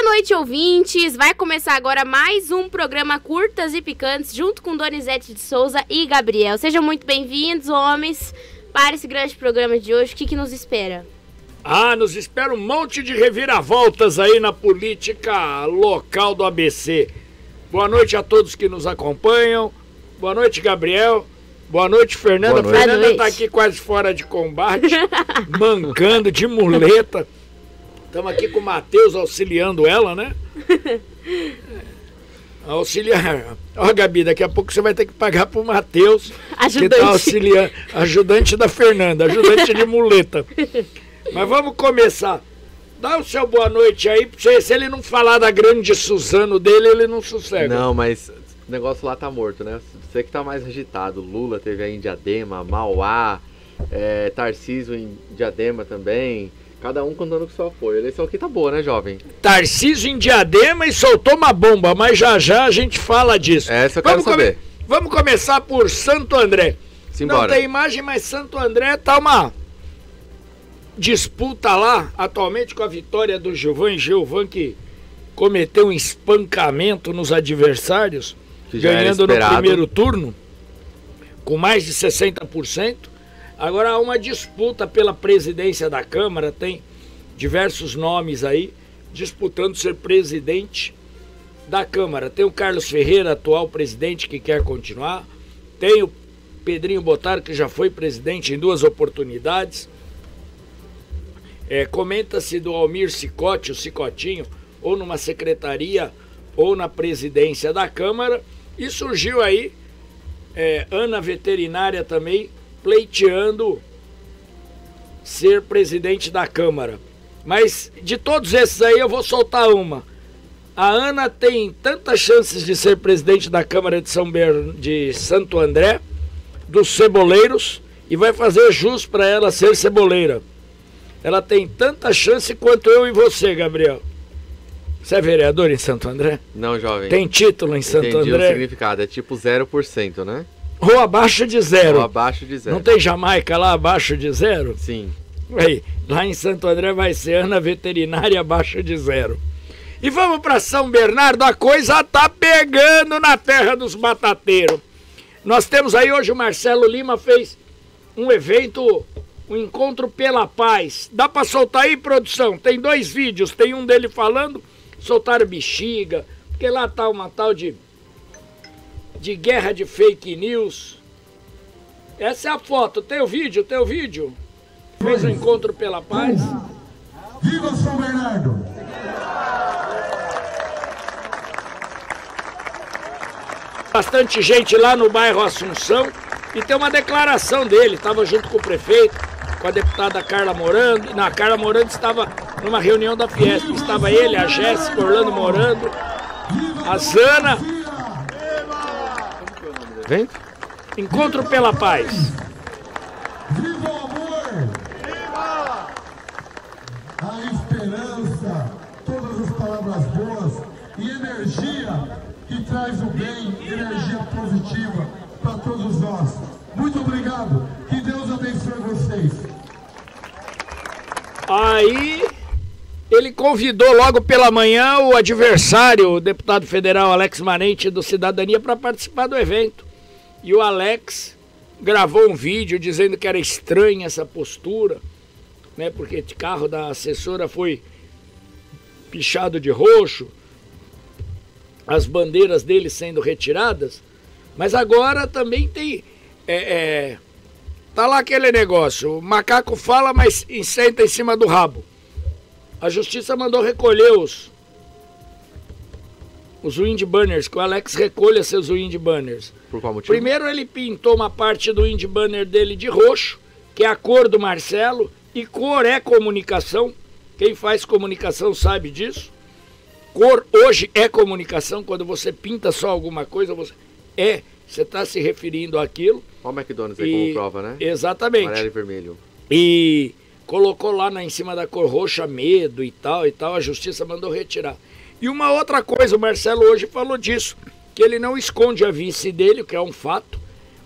Boa noite, ouvintes. Vai começar agora mais um programa Curtas e Picantes, junto com Donizete de Souza e Gabriel. Sejam muito bem-vindos, homens, para esse grande programa de hoje. O que, que nos espera? Ah, nos espera um monte de reviravoltas aí na política local do ABC. Boa noite a todos que nos acompanham. Boa noite, Gabriel. Boa noite, Fernanda. Boa noite. Fernanda tá noite. aqui quase fora de combate, mancando de muleta. Estamos aqui com o Matheus auxiliando ela, né? Auxiliar. Ó, Gabi, daqui a pouco você vai ter que pagar pro Matheus, que Ajudante. tá auxiliando. Ajudante da Fernanda, ajudante de muleta. Mas vamos começar. Dá o seu boa noite aí, você, se ele não falar da grande Suzano dele, ele não sossega. Não, mas o negócio lá tá morto, né? Você que tá mais agitado. Lula teve aí em Diadema, Mauá, é, Tarcísio em Diadema também. Cada um contando com seu apoio. A eleição aqui tá boa, né, jovem? Tarcísio em Diadema e soltou uma bomba, mas já já a gente fala disso. Essa eu quero come- saber. Vamos começar por Santo André. Não Simbora. tem imagem, mas Santo André tá uma disputa lá, atualmente com a vitória do Gilvan. Gilvan que cometeu um espancamento nos adversários, ganhando no primeiro turno, com mais de 60%. Agora há uma disputa pela presidência da Câmara, tem diversos nomes aí disputando ser presidente da Câmara. Tem o Carlos Ferreira, atual presidente, que quer continuar. Tem o Pedrinho Botar, que já foi presidente em duas oportunidades. É, Comenta-se do Almir Cicote, o Cicotinho, ou numa secretaria ou na presidência da Câmara. E surgiu aí é, Ana Veterinária também pleiteando ser presidente da Câmara. Mas de todos esses aí eu vou soltar uma. A Ana tem tantas chances de ser presidente da Câmara de São Ber... de Santo André, dos Ceboleiros, e vai fazer jus para ela ser ceboleira. Ela tem tanta chance quanto eu e você, Gabriel. Você é vereador em Santo André? Não, jovem. Tem título em Santo Entendi o André? significado. É tipo 0%, né? Ou abaixo de zero. Ou abaixo de zero. Não tem Jamaica lá abaixo de zero? Sim. Aí, lá em Santo André vai ser Ana Veterinária abaixo de zero. E vamos para São Bernardo, a coisa tá pegando na terra dos batateiros. Nós temos aí hoje o Marcelo Lima fez um evento, um encontro pela paz. Dá para soltar aí, produção? Tem dois vídeos, tem um dele falando, soltaram bexiga, porque lá tá uma tal de de guerra de fake news. Essa é a foto, tem o vídeo, tem o vídeo. Fez um encontro pela paz. Viva São Bernardo! Bastante gente lá no bairro Assunção. E tem uma declaração dele. Estava junto com o prefeito, com a deputada Carla Morando. Na Carla Morando estava numa reunião da Fiesp. Estava ele, a Jéssica, Orlando Morando, a Zana. Vem? Encontro pela paz. Viva o amor! Viva! A esperança, todas as palavras boas e energia que traz o bem, energia positiva para todos nós. Muito obrigado. Que Deus abençoe vocês. Aí ele convidou logo pela manhã o adversário, o deputado federal Alex Manente do Cidadania, para participar do evento. E o Alex gravou um vídeo dizendo que era estranha essa postura, né? Porque o carro da assessora foi pichado de roxo, as bandeiras dele sendo retiradas. Mas agora também tem. É, é, tá lá aquele negócio: o macaco fala, mas senta em cima do rabo. A justiça mandou recolher os. Os wind banners, que o Alex recolha seus wind banners. Por qual motivo? Primeiro ele pintou uma parte do wind banner dele de roxo, que é a cor do Marcelo, e cor é comunicação. Quem faz comunicação sabe disso. Cor hoje é comunicação, quando você pinta só alguma coisa, você é, você está se referindo àquilo. Olha o McDonald's aí E- como prova, né? Exatamente. Amarelo e vermelho. E colocou lá na, em cima da cor roxa medo e tal e tal, a justiça mandou retirar. E uma outra coisa, o Marcelo hoje falou disso, que ele não esconde a vice dele, que é um fato.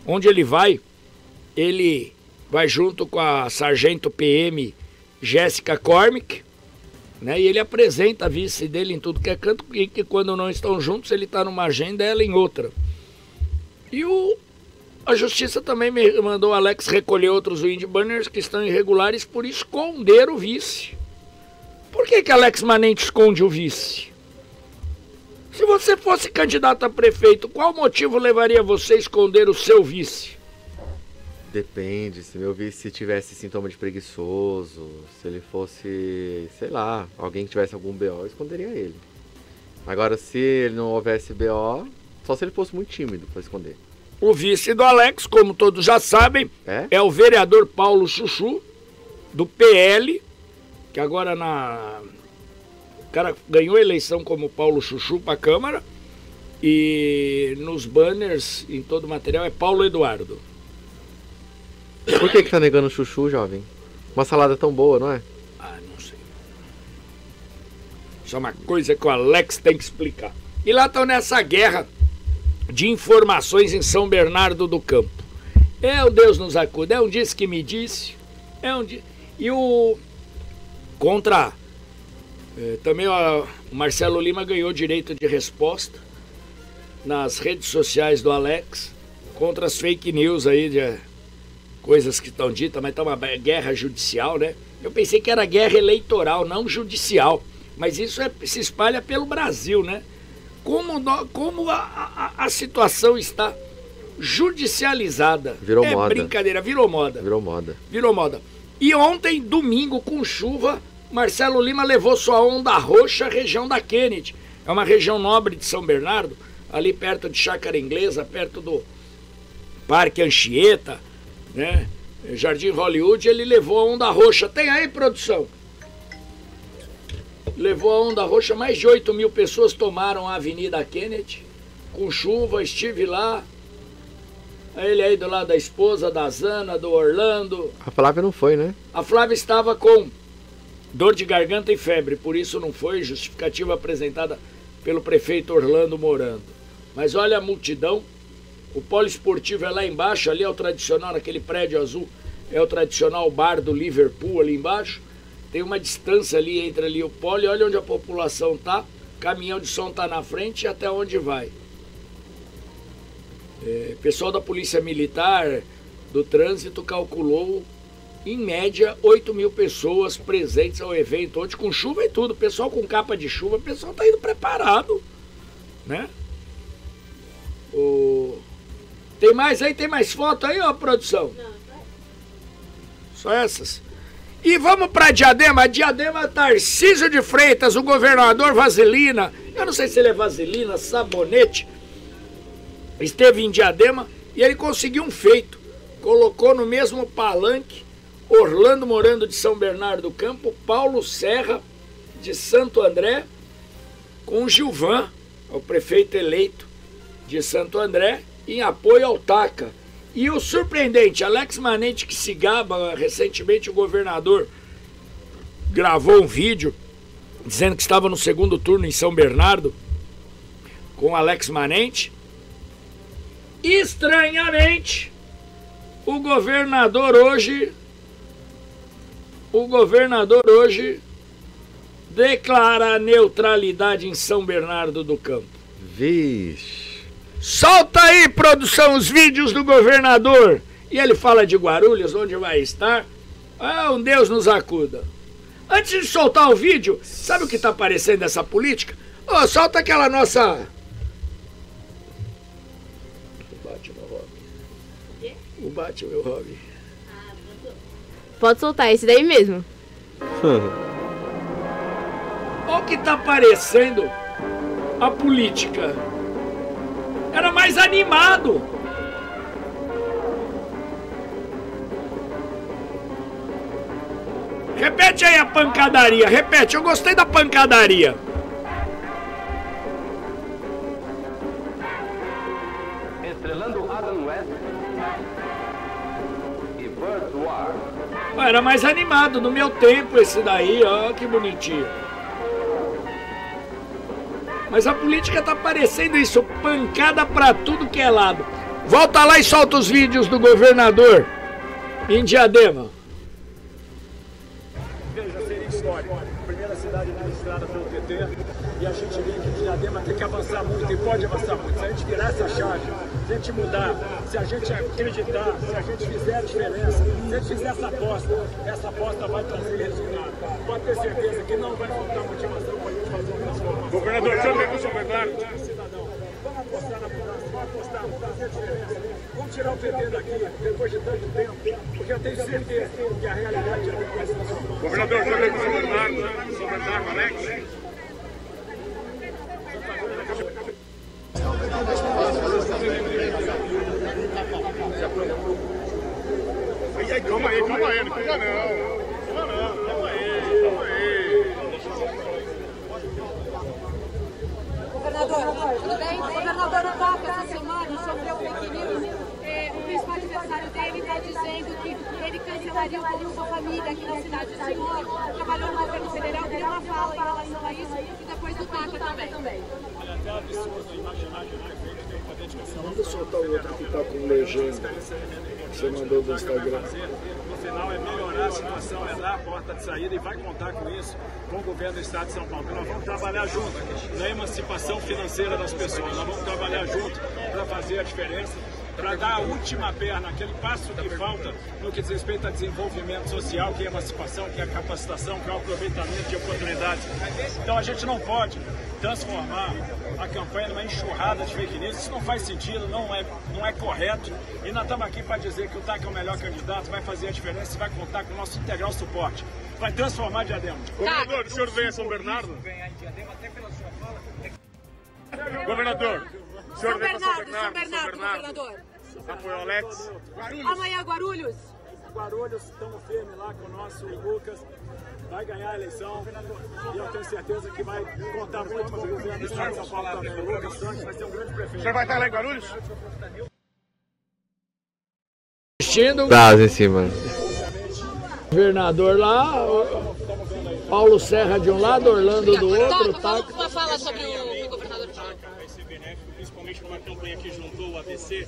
Onde ele vai, ele vai junto com a sargento PM Jéssica Cormick, Né? E ele apresenta a vice dele em tudo que é canto, e que quando não estão juntos, ele está numa agenda, ela em outra. E o, a justiça também mandou Alex recolher outros windbanners que estão irregulares por esconder o vice. Por que, que Alex Manente esconde o vice? Se você fosse candidato a prefeito, qual motivo levaria você a esconder o seu vice? Depende, se meu vice tivesse sintoma de preguiçoso, se ele fosse, sei lá, alguém que tivesse algum BO, eu esconderia ele. Agora, se ele não houvesse BO, só se ele fosse muito tímido para esconder. O vice do Alex, como todos já sabem, É? é o vereador Paulo Chuchu, do PL, que agora na. O cara ganhou a eleição como Paulo Chuchu para a Câmara. E nos banners, em todo o material, é Paulo Eduardo. Por que que tá negando o chuchu, jovem? Uma salada tão boa, não é? Ah, não sei. Isso é uma coisa que o Alex tem que explicar. E lá estão nessa guerra de informações em São Bernardo do Campo. É o Deus nos acuda, é um disse que me disse, é um di... E o contra eh, também ó, o Marcelo Lima ganhou direito de resposta nas redes sociais do Alex contra as fake news aí de eh, coisas que estão ditas, mas está uma guerra judicial, né? Eu pensei que era guerra eleitoral, não judicial. Mas isso é- se espalha pelo Brasil, né? Como, nó- como a, a- a situação está judicializada. Virou é moda. brincadeira, virou moda. Virou moda. Virou moda. E ontem, domingo, com chuva, Marcelo Lima levou sua onda roxa à região da Kennedy. É uma região nobre de São Bernardo, ali perto de Chácara Inglesa, perto do Parque Anchieta, né? Jardim Hollywood, ele levou a onda roxa. Tem aí, produção? Levou a onda roxa, mais de 8 mil pessoas tomaram a Avenida Kennedy. Com chuva, estive lá. Ele aí do lado da esposa, da Zana, do Orlando. A Flávia não foi, né? A Flávia estava com dor de garganta e febre, por isso não foi justificativa apresentada pelo prefeito Orlando Morando. Mas olha a multidão. O polo esportivo é lá embaixo, ali é o tradicional, naquele prédio azul, é o tradicional bar do Liverpool ali embaixo. Tem uma distância ali entre ali o polo e olha onde a população tá. Caminhão de som tá na frente e até onde vai. É, pessoal da Polícia Militar, do Trânsito, calculou em média 8 mil pessoas presentes ao evento, onde com chuva e tudo. Pessoal com capa de chuva, o pessoal tá indo preparado, né? O... Tem mais aí? Tem mais foto aí, ó, produção? Só essas? E vamos para Diadema. Diadema Tarcísio de Freitas, o governador Vaselina. Eu não sei se ele é Vaselina, sabonete. Esteve em Diadema e ele conseguiu um feito. Colocou no mesmo palanque Orlando Morando de São Bernardo do Campo, Paulo Serra de Santo André, com Gilvan, o prefeito eleito de Santo André, em apoio ao TACA. E o surpreendente, Alex Manente, que se gaba recentemente, o governador gravou um vídeo dizendo que estava no segundo turno em São Bernardo com Alex Manente. Estranhamente, o governador hoje. O governador hoje declara a neutralidade em São Bernardo do Campo. Vixe. Solta aí, produção, os vídeos do governador. E ele fala de Guarulhos, onde vai estar. Ah, um Deus nos acuda. Antes de soltar o vídeo, sabe o que está aparecendo dessa política? Ô, solta aquela nossa. O bate meu hobby. O bate meu hobby. Pode soltar esse daí mesmo. Olha o que está aparecendo a política. Era mais animado. Repete aí a pancadaria, repete. Eu gostei da pancadaria. Era mais animado no meu tempo esse daí, ó, que bonitinho. Mas a política tá parecendo isso, pancada pra tudo que é lado. Volta lá e solta os vídeos do governador em Diadema. Veja, seria histórico. Primeira cidade PT e a gente vê que Diadema tem que avançar muito e pode avançar muito. Se a gente virar essa chave, a gente mudar, se a gente acreditar, se a gente fizer a diferença, se a gente fizer essa aposta, essa aposta vai trazer resultado. Pode ter certeza que não vai faltar motivação para a gente fazer transformação. Governador, o senhor vem com o São Bernardo? Cidadão, vamos apostar na mudança, vamos apostar, vamos fazer a diferença. Vamos tirar o PT daqui, depois de tanto tempo, porque eu tenho certeza que a realidade é se transformar. Governador, o senhor vem com o? São Bernardo, Alex? Aí, aí, calma aí, calma aí, não fica não. Fica não, calma aí, calma aí. Governador, tudo? O toca essa semana, sofreu. É, o principal dele está dizendo que ele cancelaria o Bolsa Família aqui na cidade. Trabalhou no governo federal, queria uma fala em relação a isso e depois do TACA também. Até absurdo imaginar que de. Manda soltar o outro que tá com legenda. Você mandou do Instagram. No final é melhorar a situação, é dar a porta de saída e vai contar com isso com o governo do Estado de São Paulo. Nós vamos trabalhar junto na emancipação financeira das pessoas. Nós vamos trabalhar junto para fazer a diferença, para dar a última perna, aquele passo que falta no que diz respeito a desenvolvimento social, que é emancipação, que é capacitação, que é o aproveitamento de oportunidades. Então a gente não pode transformar a campanha numa enxurrada de fake news. Isso não faz sentido, não é, não é correto. E nós estamos aqui para dizer que o TAC é o melhor candidato, vai fazer a diferença e vai contar com o nosso integral suporte. Vai transformar Diadema. Governador, o senhor vem a São Bernardo? Governador, São Bernardo, São Bernardo? Bernardo, governador. Apoio Alex? Amanhã, Guarulhos. Guarulhos, estamos firmes lá com o nosso Lucas. Vai ganhar a eleição e eu tenho certeza que vai contar muito com o governo do Estado de São Paulo também. O Lucas Santos vai ser um grande O prefeito. senhor vai estar lá em Guarulhos? Assistindo o Brasa em cima. governador lá, o- Paulo Serra de um lado, Orlando do outro, tá? uma fala sobre o governador numa campanha que juntou o ABC,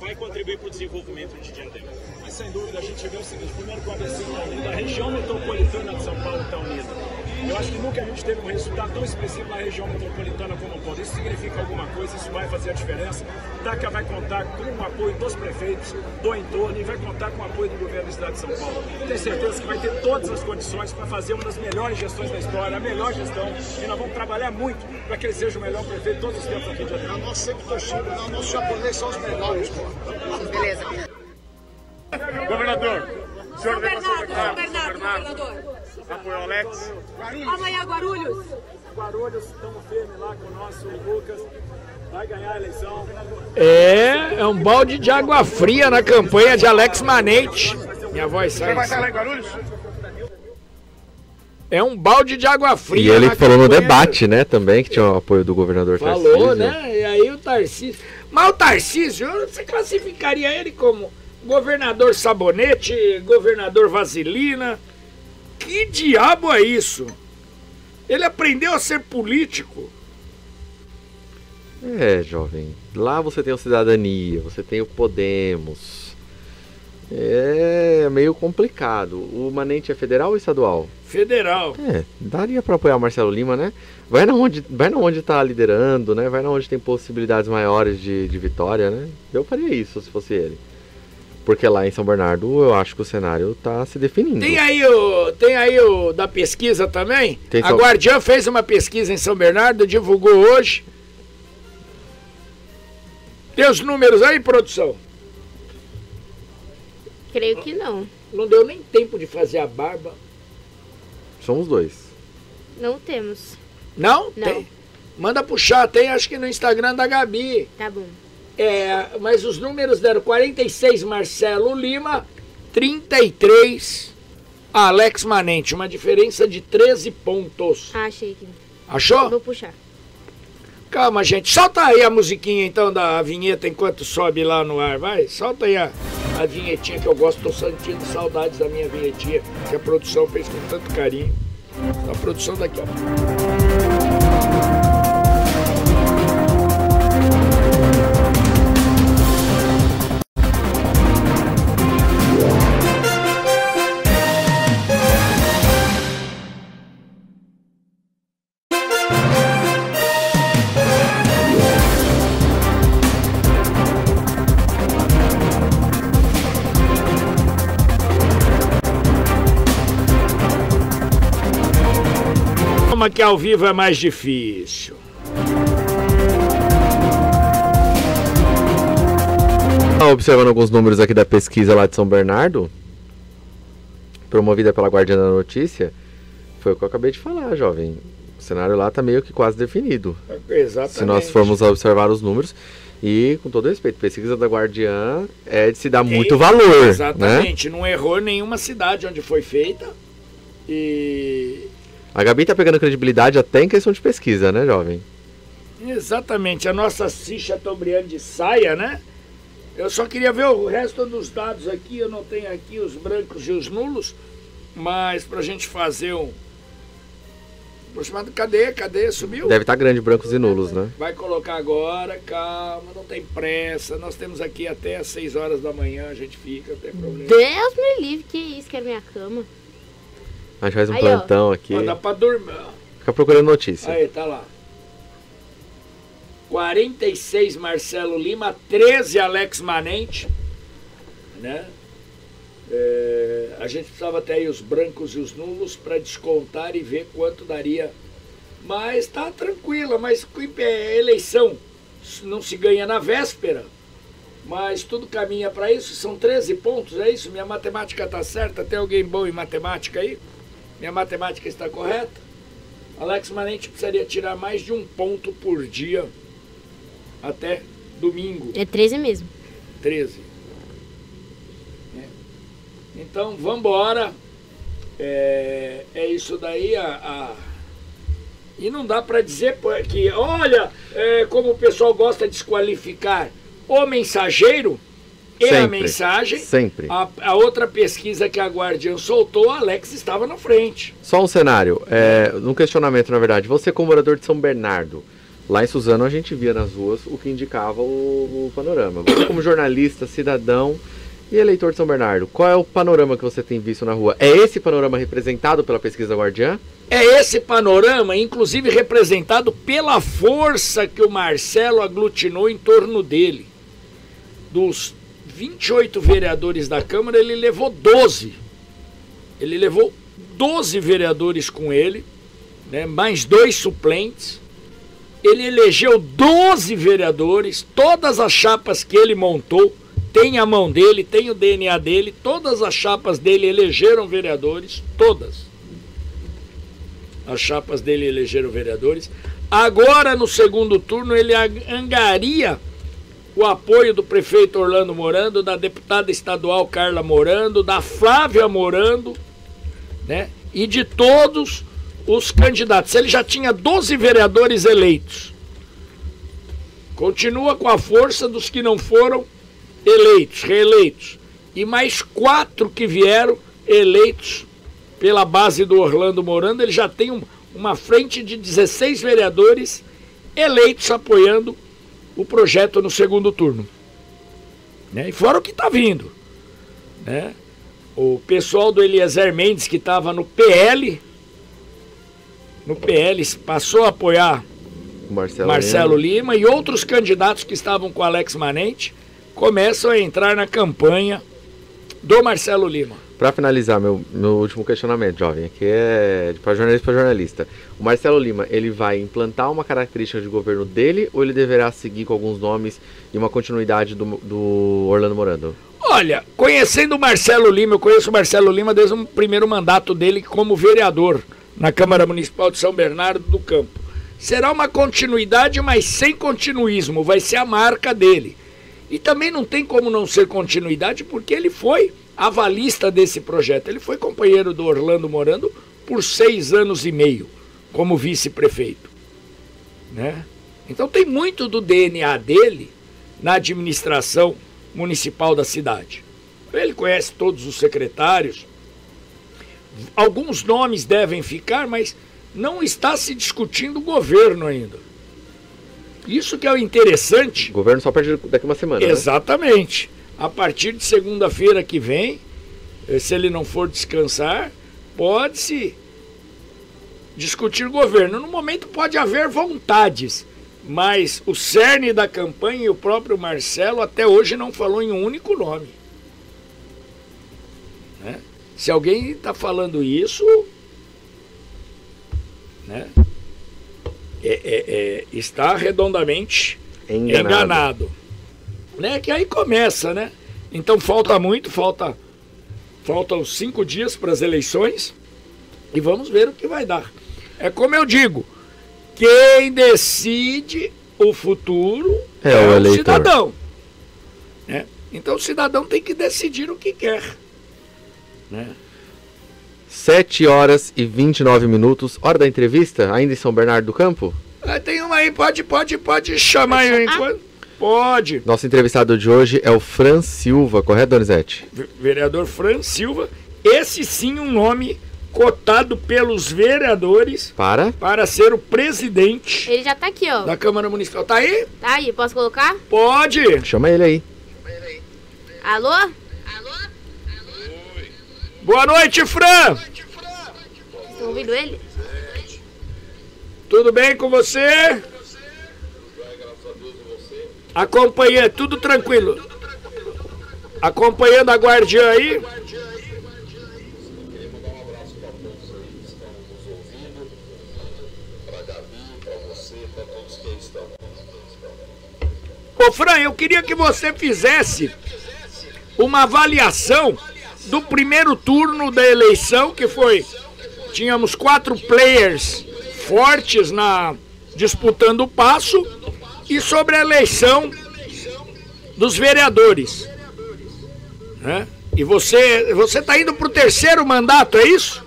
vai contribuir para o desenvolvimento de Diadema. Mas sem dúvida a gente vê o seguinte, primeiro que o ABC está unido, a região metropolitana de São Paulo está unida. Eu acho que nunca a gente teve um resultado tão expressivo na região metropolitana como um todo. Isso significa alguma coisa, isso vai fazer a diferença. DACA vai contar com o apoio dos prefeitos, do entorno e vai contar com o apoio do governo do estado de São Paulo. Tenho certeza que vai ter todas as condições para fazer uma das melhores gestões da história, a melhor gestão. E nós vamos trabalhar muito para que ele seja o melhor prefeito todos os tempos aqui de Adriano. Nós sempre torcemos, nossos japoneses são os melhores. Beleza. Governador, o senhor? Bernardo, governador. Apoio Alex? Amanhã, Guarulhos. Guarulhos, estamos firmes lá com o nosso Lucas. Vai ganhar a eleição. É, é um balde de água fria na campanha de Alex Manente. Minha voz sai. senhor vai estar lá em Guarulhos? É um balde de água fria. E ele na falou no campanha- debate, né, também, que tinha o apoio do governador Falou, Tarcísio. né? E aí o Tarcísio. Mas o Tarcísio, você classificaria ele como governador sabonete, governador vaselina? Que diabo é isso? Ele aprendeu a ser político. É, jovem. Lá você tem o Cidadania, você tem o Podemos. É meio complicado. O Manente é federal ou estadual? Federal. É, daria pra apoiar o Marcelo Lima, né? Vai na onde, vai na onde tá liderando, né? Vai na onde tem possibilidades maiores de, de vitória, né? Eu faria isso se fosse ele. Porque lá em São Bernardo eu acho que o cenário tá se definindo. Tem aí o, tem aí o da pesquisa também. Tem a só- Guardiã fez uma pesquisa em São Bernardo, divulgou hoje. Tem os números aí, produção? Creio que não. Não deu nem tempo de fazer a barba. Somos dois. Não temos. Não? Não. Tem. Manda puxar, tem acho que no Instagram da Gabi. Tá bom. É, mas os números deram 46 Marcelo Lima, 33 Alex Manente, uma diferença de 13 pontos. Ah, achei que. Achou? Vou puxar. Calma, gente. Solta aí a musiquinha então da vinheta enquanto sobe lá no ar, vai. Solta aí a, a vinhetinha que eu gosto. Tô sentindo saudades da minha vinhetinha que a produção fez com tanto carinho. A produção daqui, ó. Calma que ao vivo é mais difícil. Tá Observando alguns números aqui da pesquisa lá de São Bernardo, promovida pela Guardiã da Notícia, foi o que eu acabei de falar, jovem. O cenário lá tá meio que quase definido. Exatamente. Se nós formos observar os números. E, com todo respeito, pesquisa da Guardiã é de se dar muito E- valor. Né? Exatamente, não errou nenhuma cidade onde foi feita. E A Gabi tá pegando credibilidade até em questão de pesquisa, né, jovem? exatamente, a nossa Cis Chateaubriand de saia, né? Eu só queria ver o resto dos dados aqui, eu não tenho aqui os brancos e os nulos, mas pra gente fazer um. Aproximado, cadê? Cadê? Sumiu? Deve estar grande brancos e nulos, né? Vai colocar agora, calma, não tem pressa. Nós temos aqui até às 6 horas da manhã, a gente fica, não tem problema. Deus me livre, que isso, quero minha cama. A gente faz um Aí, ó. plantão aqui. Ó, dá pra dormir. Fica procurando notícia. Aí, tá lá. 46 Marcelo Lima, 13 Alex Manente, né? É, a gente precisava ter aí os brancos e os nulos para descontar e ver quanto daria. Mas tá tranquila, mas é eleição não se ganha na véspera. Mas tudo caminha para isso, são 13 pontos, é isso? Minha matemática tá certa? Tem alguém bom em matemática aí? Minha matemática está correta? Alex Manente precisaria tirar mais de um ponto por dia até domingo, É 13 mesmo. 13. É. Então, vambora. É, é isso daí. A, a- E não dá para dizer que, olha, é, como o pessoal gosta de desqualificar o mensageiro e a Sempre. mensagem. Sempre. A, a outra pesquisa que a Guardian soltou, Alex estava na frente. Só um cenário, é, um questionamento na verdade. Você como morador de São Bernardo, lá em Suzano a gente via nas ruas o que indicava o, o panorama. Você como jornalista, cidadão e eleitor de São Bernardo, qual é o panorama que você tem visto na rua? É esse panorama representado pela pesquisa Guardiã? É esse panorama, inclusive representado pela força que o Marcelo aglutinou em torno dele. Dos 28 vereadores da Câmara, ele levou 12. Ele levou 12 vereadores com ele, né, mais dois suplentes. Ele elegeu 12 vereadores, todas as chapas que ele montou, tem a mão dele, tem o DNA dele, todas as chapas dele elegeram vereadores, todas as chapas dele elegeram vereadores. Agora, no segundo turno, ele angaria o apoio do prefeito Orlando Morando, da deputada estadual Carla Morando, da Flávia Morando, né? E de todos os candidatos. Ele já tinha 12 vereadores eleitos. Continua com a força dos que não foram eleitos, reeleitos. E mais quatro que vieram eleitos pela base do Orlando Morando, ele já tem um- uma frente de 16 vereadores eleitos apoiando projeto no segundo turno. Né? E fora o que está vindo. Né? O pessoal do Eliezer Mendes, que estava no PL, no PL, passou a apoiar O Marcelo, Marcelo Lima. Lima e outros candidatos que estavam com Alex Manente começam a entrar na campanha do Marcelo Lima. Para finalizar, meu, meu último questionamento, jovem, aqui é para jornalista para jornalista. O Marcelo Lima, ele vai implantar uma característica de governo dele ou ele deverá seguir com alguns nomes e uma continuidade do, do Orlando Morando? Olha, conhecendo o Marcelo Lima, eu conheço o Marcelo Lima desde o primeiro mandato dele como vereador na Câmara Municipal de São Bernardo do Campo. Será uma continuidade, mas sem continuismo, vai ser a marca dele. E também não tem como não ser continuidade, porque ele foi avalista desse projeto. Ele foi companheiro do Orlando Morando por seis anos e meio, como vice-prefeito. Né? Então tem muito do DNA dele na administração municipal da cidade. Ele conhece todos os secretários. Alguns nomes devem ficar, mas não está se discutindo o governo ainda. Isso que é o interessante. O governo só perde daqui uma semana. né? A partir de segunda-feira que vem, eh, se ele não for descansar, pode-se discutir o governo. No momento pode haver vontades, mas o cerne da campanha e o próprio Marcelo até hoje não falou em um único nome. Né? Se alguém está falando isso, né, é- é- é, está redondamente Enganado. enganado. Né? Que aí começa, né? Então falta muito, falta faltam cinco dias para as eleições e vamos ver o que vai dar. É como eu digo, quem decide o futuro É o eleitor. cidadão. né? Então o cidadão tem que decidir o que quer. Né? 7 horas e 29 minutos. Hora da entrevista, ainda em São Bernardo do Campo? Ah, tem uma aí, pode, pode, pode chamar aí enquanto. Pode. Nosso entrevistado de hoje é o Fran Silva, correto, Donizete? Ve- Vereador Fran Silva. Esse sim um nome cotado pelos vereadores Para? para ser o presidente Ele já tá aqui, ó. da Câmara Municipal. Tá aí? Tá aí, posso colocar? Pode. Chama ele aí. Alô? Boa noite, Fran. Estão ouvindo ele? Tudo bem com você? Acompanhando, tudo tranquilo. Acompanhando a guardiã aí? Ô Fran, eu queria que você fizesse uma avaliação do primeiro turno da eleição, que foi. Tínhamos quatro players fortes na disputando o passo e sobre a eleição dos vereadores. Né? E você você está indo para o terceiro mandato, é isso?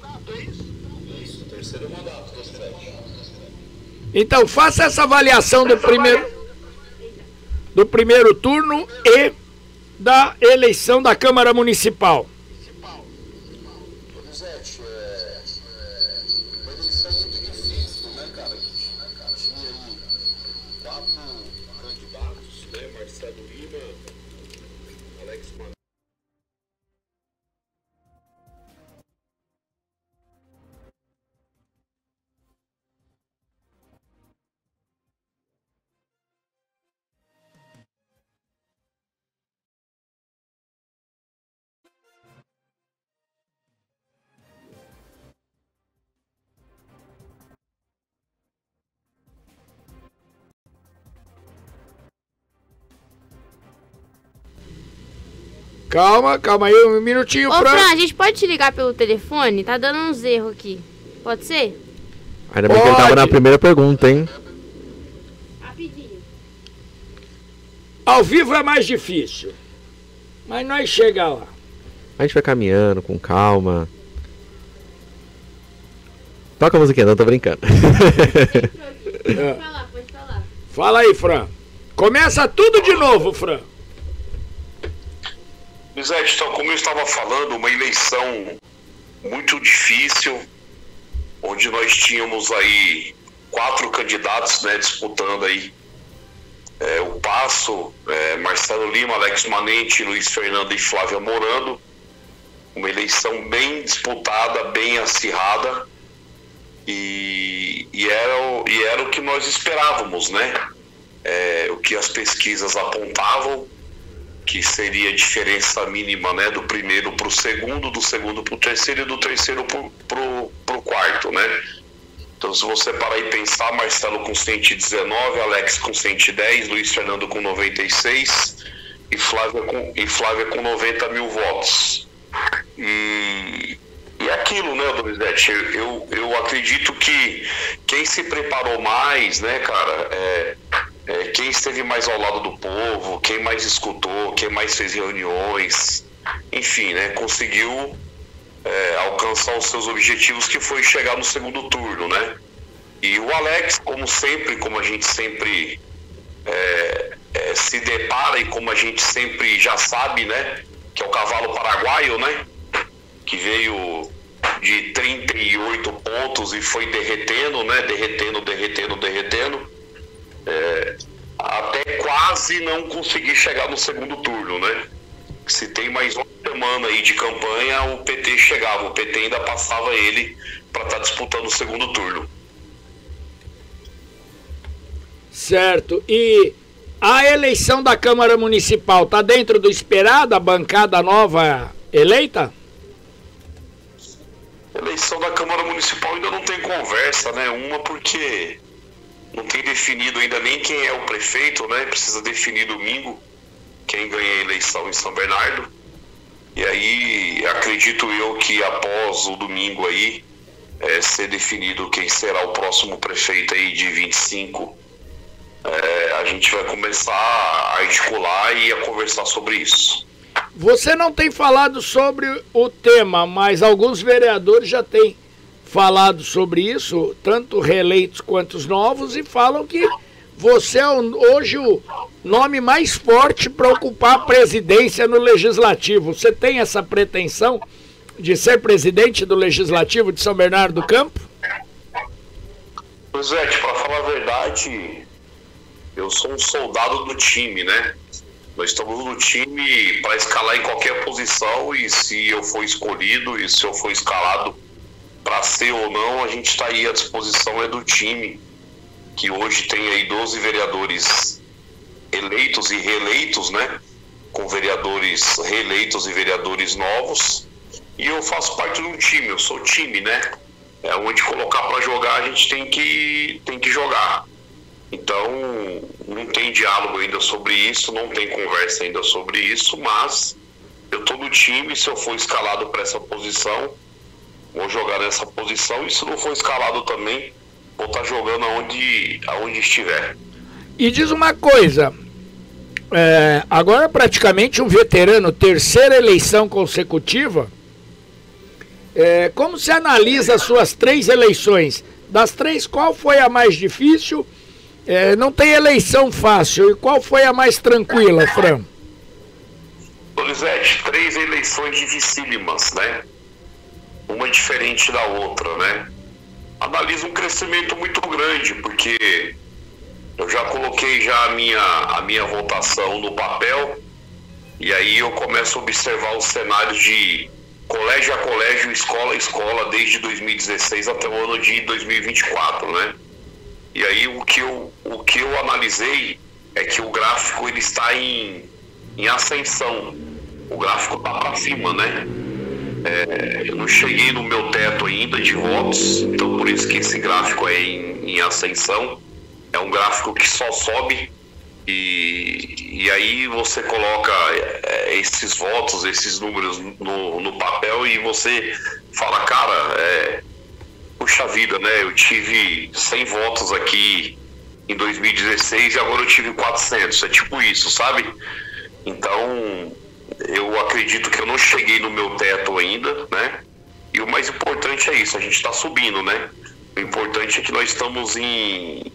Então faça essa avaliação do primeiro do primeiro turno e da eleição da Câmara Municipal. Calma, calma aí, um minutinho, Ô, Fran. Fran, a gente pode te ligar pelo telefone? Tá dando uns erros aqui. Pode ser? Ainda bem que ele tava na primeira pergunta, hein? Rapidinho. Ao vivo é mais difícil. Mas nós chega lá. A gente vai caminhando com calma. Toca a musiquinha, não tô brincando. Pode falar, pode falar. Fala aí, Fran. Começa tudo de novo, Fran. Donizete, então, como eu estava falando, uma eleição muito difícil, onde nós tínhamos aí quatro candidatos né, disputando aí é, o passo, é, Marcelo Lima, Alex Manente, Luiz Fernando e Flávia Morando. Uma eleição bem disputada, bem acirrada. E, e, era, o, e era o que nós esperávamos, né? É, o que as pesquisas apontavam, que seria a diferença mínima né, do primeiro para o segundo, do segundo para o terceiro e do terceiro para o quarto, né? Então, se você parar e pensar, Marcelo com 119, Alex com 110, Luiz Fernando com 96 e Flávia com, e Flávia com 90 mil votos. E, e aquilo, né, Donizete? Eu, eu acredito que quem se preparou mais, né, cara, é, é, quem esteve mais ao lado do povo, quem mais escutou, quem mais fez reuniões, enfim, né, conseguiu é, alcançar os seus objetivos, que foi chegar no segundo turno, né? E o Alex, como sempre, como a gente sempre é, é, se depara e como a gente sempre já sabe, né? Que é o cavalo paraguaio, né? Que veio de 38 pontos e foi derretendo, né? Derretendo, derretendo, derretendo. É, até quase não conseguir chegar no segundo turno, né? Se tem mais uma semana aí de campanha, o PT chegava, o PT ainda passava ele para estar disputando o segundo turno. Certo. E a eleição da Câmara Municipal tá dentro do esperado, a bancada nova eleita? Eleição da Câmara Municipal ainda não tem conversa, né? Uma porque não tem definido ainda nem quem é o prefeito, né? Precisa definir domingo quem ganha a eleição em São Bernardo. E aí acredito eu que após o domingo aí é, ser definido quem será o próximo prefeito aí de 25, é, a gente vai começar a articular e a conversar sobre isso. Você não tem falado sobre o tema, mas alguns vereadores já têm falado sobre isso, tanto reeleitos quanto os novos, e falam que você é hoje o nome mais forte para ocupar a presidência no Legislativo. Você tem essa pretensão de ser presidente do Legislativo de São Bernardo do Campo? Pois é, para falar a verdade, eu sou um soldado do time, né? Nós estamos no time para escalar em qualquer posição e se eu for escolhido e se eu for escalado para ser ou não, a gente está aí à disposição é do time, que hoje tem aí 12 vereadores eleitos e reeleitos, né? Com vereadores reeleitos e vereadores novos. E eu faço parte de um time, eu sou time, né? É onde colocar para jogar, a gente tem que, tem que jogar. Então, não tem diálogo ainda sobre isso, não tem conversa ainda sobre isso, mas eu estou no time, se eu for escalado para essa posição, vou jogar nessa posição, e se não for escalado também, vou estar tá jogando aonde, aonde estiver. E diz uma coisa, é, agora praticamente um veterano, terceira eleição consecutiva, é, como se analisa as suas três eleições? Das três, qual foi a mais difícil? É, não tem eleição fácil. E qual foi a mais tranquila, Fran? Donizete, três eleições dificílimas, né? Uma diferente da outra, né? Analisa um crescimento muito grande, porque eu já coloquei já a minha, a minha votação no papel e aí eu começo a observar os cenários de colégio a colégio, escola a escola, desde 2016 até o ano de 2024, né? E aí o que eu, o que eu analisei é que o gráfico ele está em, em ascensão. O gráfico está para cima, né? É, eu não cheguei no meu teto ainda de votos, então por isso que esse gráfico é em, em ascensão. É um gráfico que só sobe e, e aí você coloca é, esses votos, esses números no, no papel e você fala, cara, é, puxa vida, né? Eu tive 100 votos aqui em 2016 e agora eu tive 400. É tipo isso, sabe? Então, eu acredito que eu não cheguei no meu teto ainda, né? E o mais importante é isso, a gente está subindo, né? O importante é que nós estamos em,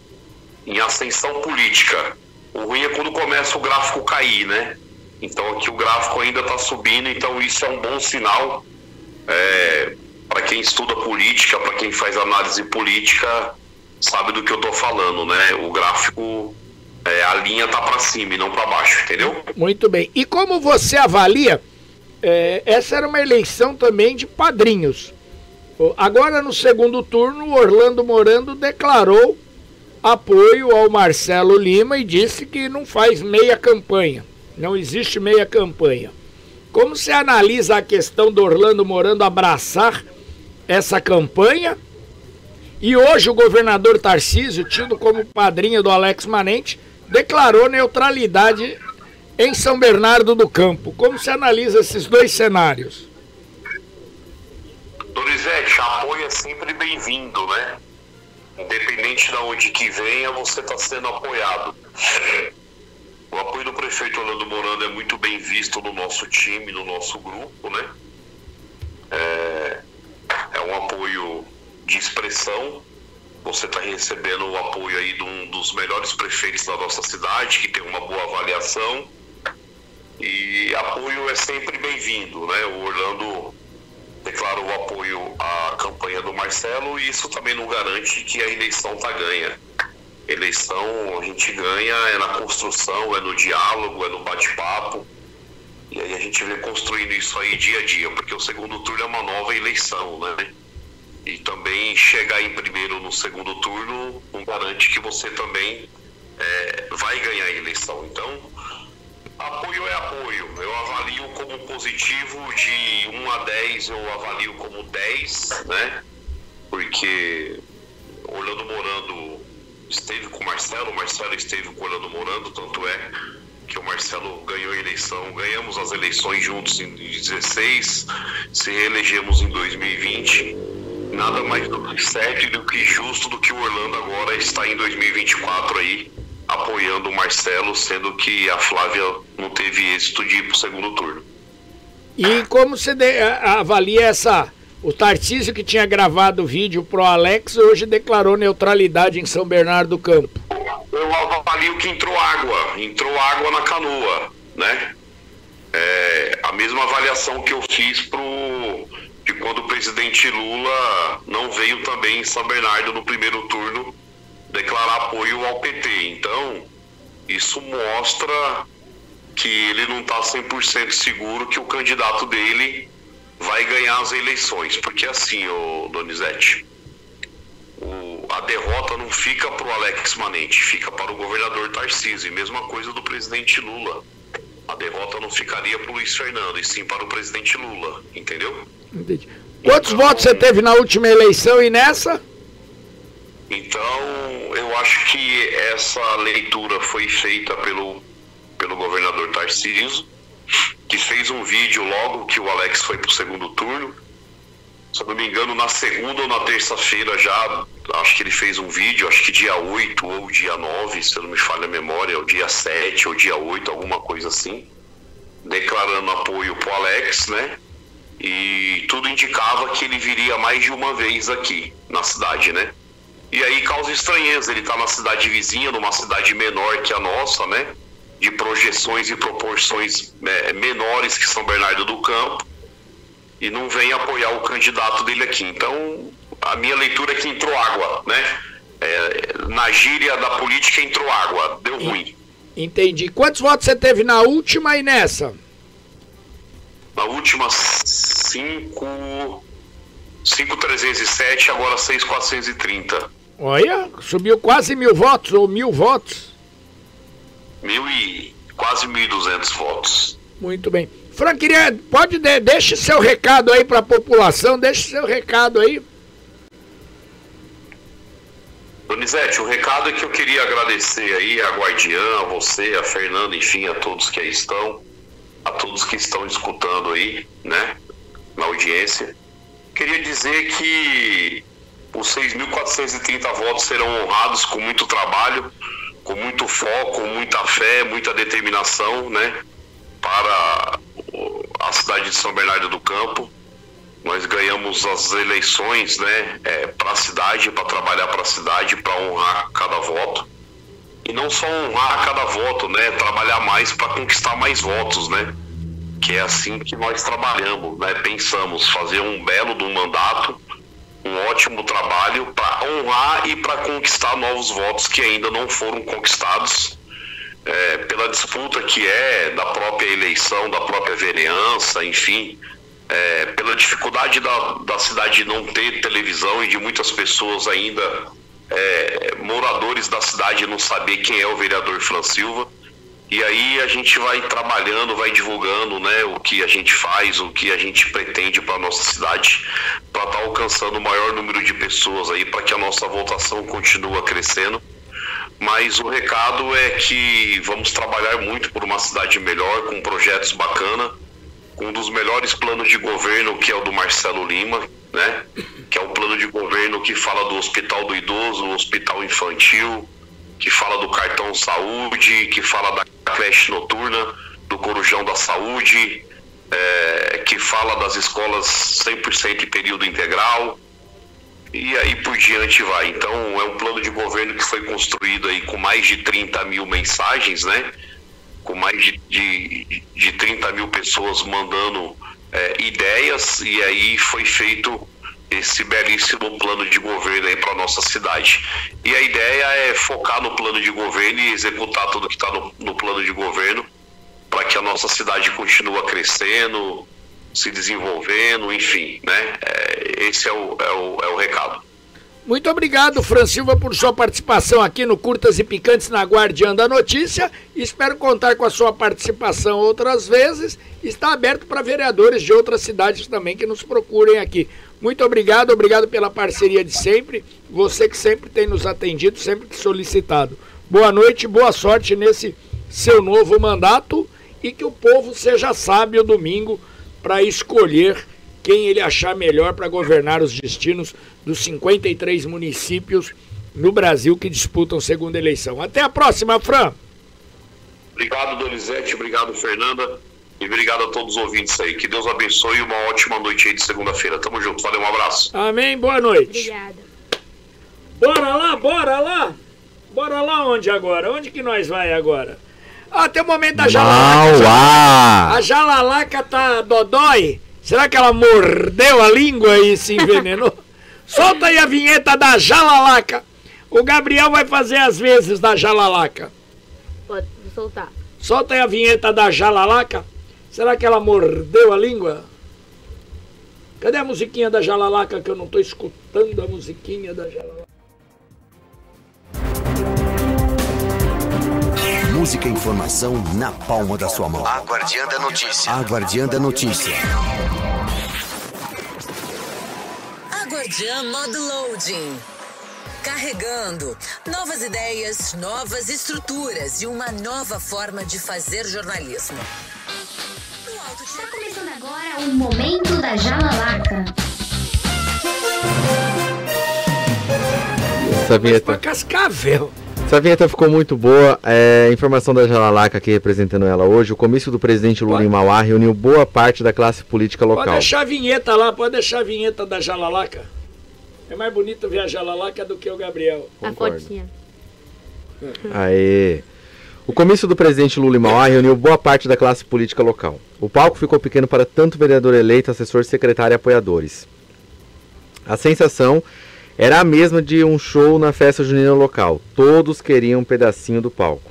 em ascensão política. O ruim é quando começa o gráfico cair, né? Então aqui o gráfico ainda está subindo, então isso é um bom sinal. É, para quem estuda política, para quem faz análise política, sabe do que eu estou falando, né? O gráfico, é, a linha tá para cima e não para baixo, entendeu? Muito bem. E como você avalia? É, essa era uma eleição também de padrinhos. Agora no segundo turno, Orlando Morando declarou apoio ao Marcelo Lima e disse que não faz meia campanha. Não existe meia campanha. Como você analisa a questão do Orlando Morando abraçar essa campanha. E hoje o governador Tarcísio, tido como padrinho do Alex Manente, declarou neutralidade em São Bernardo do Campo. Como se analisa esses dois cenários? Dorizete, apoio é sempre bem-vindo, né? Independente de onde que venha, você está sendo apoiado. O apoio do prefeito Orlando Morando é muito bem visto no nosso time, no nosso grupo, né? É, é um apoio de expressão. Você está recebendo o apoio aí de um dos melhores prefeitos da nossa cidade, que tem uma boa avaliação. E apoio é sempre bem-vindo, né? O Orlando declara o apoio à campanha do Marcelo e isso também não garante que a eleição está ganha. Eleição a gente ganha é na construção, é no diálogo, é no bate-papo e aí a gente vem construindo isso aí dia a dia, porque o segundo turno é uma nova eleição, né? E também chegar em primeiro no segundo turno não garante que você também é, vai ganhar a eleição. Então, Apoio é apoio. Eu avalio como positivo de 1 a 10, eu avalio como 10, né? Porque Orlando Morando esteve com o Marcelo, o Marcelo esteve com o Orlando Morando, tanto é que o Marcelo ganhou a eleição, ganhamos as eleições juntos em 16, se reelegemos em 2020. Nada mais do que certo do que justo do que o Orlando agora está em 2024 aí, apoiando o Marcelo, sendo que a Flávia não teve êxito de ir para o segundo turno. E como você de- a- avalia essa. O Tarcísio que tinha gravado o vídeo pro Alex hoje declarou neutralidade em São Bernardo do Campo. Eu avalio que entrou água, entrou água na canoa, né? É, a mesma avaliação que eu fiz pro de quando o presidente Lula não veio também em São Bernardo no primeiro turno declarar apoio ao PT. Então, isso mostra que ele não está 100% seguro que o candidato dele vai ganhar as eleições. Porque assim, ô Donizete, o- a derrota não fica para o Alex Manente, fica para o governador Tarcísio. E mesma coisa do presidente Lula. A derrota não ficaria para o Luiz Fernando, e sim para o presidente Lula, entendeu? Entendi. Quantos votos você teve na última eleição e nessa? Então, eu acho que essa leitura foi feita pelo, pelo governador Tarcísio, que fez um vídeo logo que o Alex foi para o segundo turno. Se eu não me engano, na segunda ou na terça-feira já, acho que ele fez um vídeo, acho que dia 8 ou dia 9, se eu não me falha a memória, ou dia 7 ou dia 8, alguma coisa assim, declarando apoio pro Alex, né? E tudo indicava que ele viria mais de uma vez aqui na cidade, né? E aí causa estranheza, ele tá na cidade vizinha, numa cidade menor que a nossa, né? De projeções e proporções né, menores que São Bernardo do Campo, e não vem apoiar o candidato dele aqui. Então, a minha leitura é que entrou água, né? É, na gíria da política entrou água, deu ruim. Entendi. Quantos votos você teve na última e nessa? Na última 5 5,307, agora 6,430. Olha, subiu quase mil votos ou mil votos. Mil e quase 1.200 votos. Muito bem. Frank, queria, pode de, deixe seu recado aí para a população, deixe seu recado aí. Donizete, o recado é que eu queria agradecer aí a Guardiã, a você, a Fernanda, enfim, a todos que aí estão, a todos que estão escutando aí, né, na audiência. Queria dizer que os 6.430 votos serão honrados com muito trabalho, com muito foco, muita fé, muita determinação, né, para a cidade de São Bernardo do Campo. Nós ganhamos as eleições, né, para a cidade, para trabalhar para a cidade, para honrar cada voto. E não só honrar cada voto, né, trabalhar mais para conquistar mais votos, né? Que é assim que nós trabalhamos, né? Pensamos fazer um belo do mandato, um ótimo trabalho para honrar e para conquistar novos votos que ainda não foram conquistados é, pela disputa que é da própria eleição, da própria vereança, enfim, é, pela dificuldade da, da cidade não ter televisão e de muitas pessoas ainda, é, moradores da cidade, não saber quem é o vereador Fran Silva. E aí a gente vai trabalhando, vai divulgando né, o que a gente faz, o que a gente pretende para a nossa cidade, para estar alcançando o maior número de pessoas aí, para que a nossa votação continue crescendo. Mas o recado é que vamos trabalhar muito por uma cidade melhor, com projetos bacana, com um dos melhores planos de governo, que é o do Marcelo Lima, né? Que é o plano de governo que fala do hospital do idoso, do hospital infantil, que fala do cartão saúde, que fala da creche noturna, do corujão da saúde, é, que fala das escolas 100% em período integral, e aí por diante vai. Então é um plano de governo que foi construído aí com mais de 30 mil mensagens, né? Com mais de, de, de 30 mil pessoas mandando é, ideias e aí foi feito esse belíssimo plano de governo aí para nossa cidade. E a ideia é focar no plano de governo e executar tudo que está no, no plano de governo para que a nossa cidade continue crescendo, se desenvolvendo, enfim, né? É, esse é o, é, o, é o recado. Muito obrigado, Fran Silva, por sua participação aqui no Curtas e Picantes na Guardiã da Notícia. Espero contar com a sua participação outras vezes. Está aberto para vereadores de outras cidades também que nos procurem aqui. Muito obrigado, obrigado pela parceria de sempre. Você que sempre tem nos atendido, sempre que solicitado. Boa noite, boa sorte nesse seu novo mandato e que o povo seja sábio domingo para escolher quem ele achar melhor para governar os destinos dos 53 municípios no Brasil que disputam segunda eleição. Até a próxima, Fran. Obrigado, Donizete. Obrigado, Fernanda. E obrigado a todos os ouvintes aí. Que Deus abençoe e uma ótima noite aí de segunda-feira. Tamo junto. Valeu, um abraço. Amém. Boa noite. Obrigada. Bora lá, bora lá. Bora lá onde agora? Onde que nós vai agora? Ah, tem o momento da Jalalaca. Mauá! A Jalalaca tá dodói. Será que ela mordeu a língua e se envenenou? Solta aí a vinheta da Jalalaca. O Gabriel vai fazer as vezes da Jalalaca. Pode soltar. Solta aí a vinheta da Jalalaca. Será que ela mordeu a língua? Cadê a musiquinha da Jalalaca que eu não tô escutando a musiquinha da Jalalaca? Música e informação na palma da sua mão. A Guardiã da Notícia. A Guardiã da Notícia. A Guardiã Mod Loading. Carregando novas ideias, novas estruturas e uma nova forma de fazer jornalismo. Está começando agora o Momento da Jalalaca. Essa vinheta, Cascavel. Essa vinheta ficou muito boa. É, informação da Jalalaca aqui representando ela hoje. O comício do presidente Lula em Mauá reuniu boa parte da classe política Pode local. deixar a vinheta lá, pode deixar a vinheta da Jalalaca. É mais bonito ver a Jalalaca do que o Gabriel. A Concordo. fotinha. Aê. O comício do presidente Lula em Mauá reuniu boa parte da classe política local. O palco ficou pequeno para tanto vereador eleito, assessor, secretário e apoiadores. A sensação era a mesma de um show na festa junina local. Todos queriam um pedacinho do palco.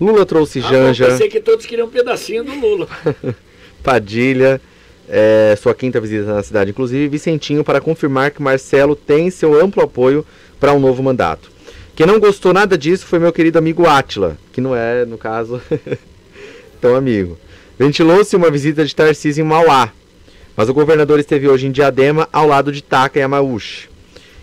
Lula trouxe Ah, Janja, pensei que todos queriam um pedacinho do Lula. Padilha, é, sua quinta visita na cidade, inclusive, Vicentinho para confirmar que Marcelo tem seu amplo apoio para um novo mandato. Quem não gostou nada disso foi meu querido amigo Átila, que não é, no caso, tão amigo. Ventilou-se uma visita de Tarcísio em Mauá, mas o governador esteve hoje em Diadema ao lado de Taca e Amaúche.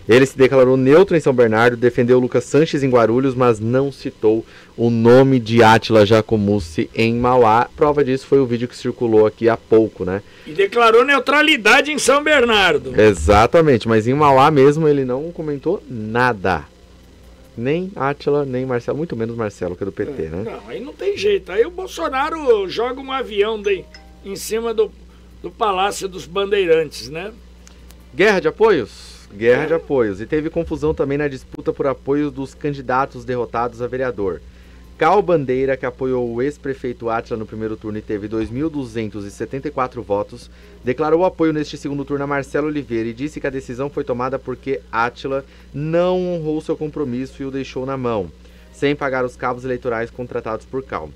Ele se declarou neutro em São Bernardo, defendeu Lucas Sanches em Guarulhos, mas não citou o nome de Átila Jacomucci em Mauá. Prova disso foi o vídeo que circulou aqui há pouco, né? E declarou neutralidade em São Bernardo. Exatamente, mas em Mauá mesmo ele não comentou nada. Nem Átila, nem Marcelo, muito menos Marcelo, que é do PT, né? Não, aí não tem jeito. Aí o Bolsonaro joga um avião de, em cima do, do Palácio dos Bandeirantes, né? Guerra de apoios? Guerra de apoios. E teve confusão também na disputa por apoio dos candidatos derrotados a vereador. Cal Bandeira, que apoiou o ex-prefeito Átila no primeiro turno e teve 2.274 votos, declarou apoio neste segundo turno a Marcelo Oliveira e disse que a decisão foi tomada porque Átila não honrou seu compromisso e o deixou na mão, sem pagar os cabos eleitorais contratados por Cal.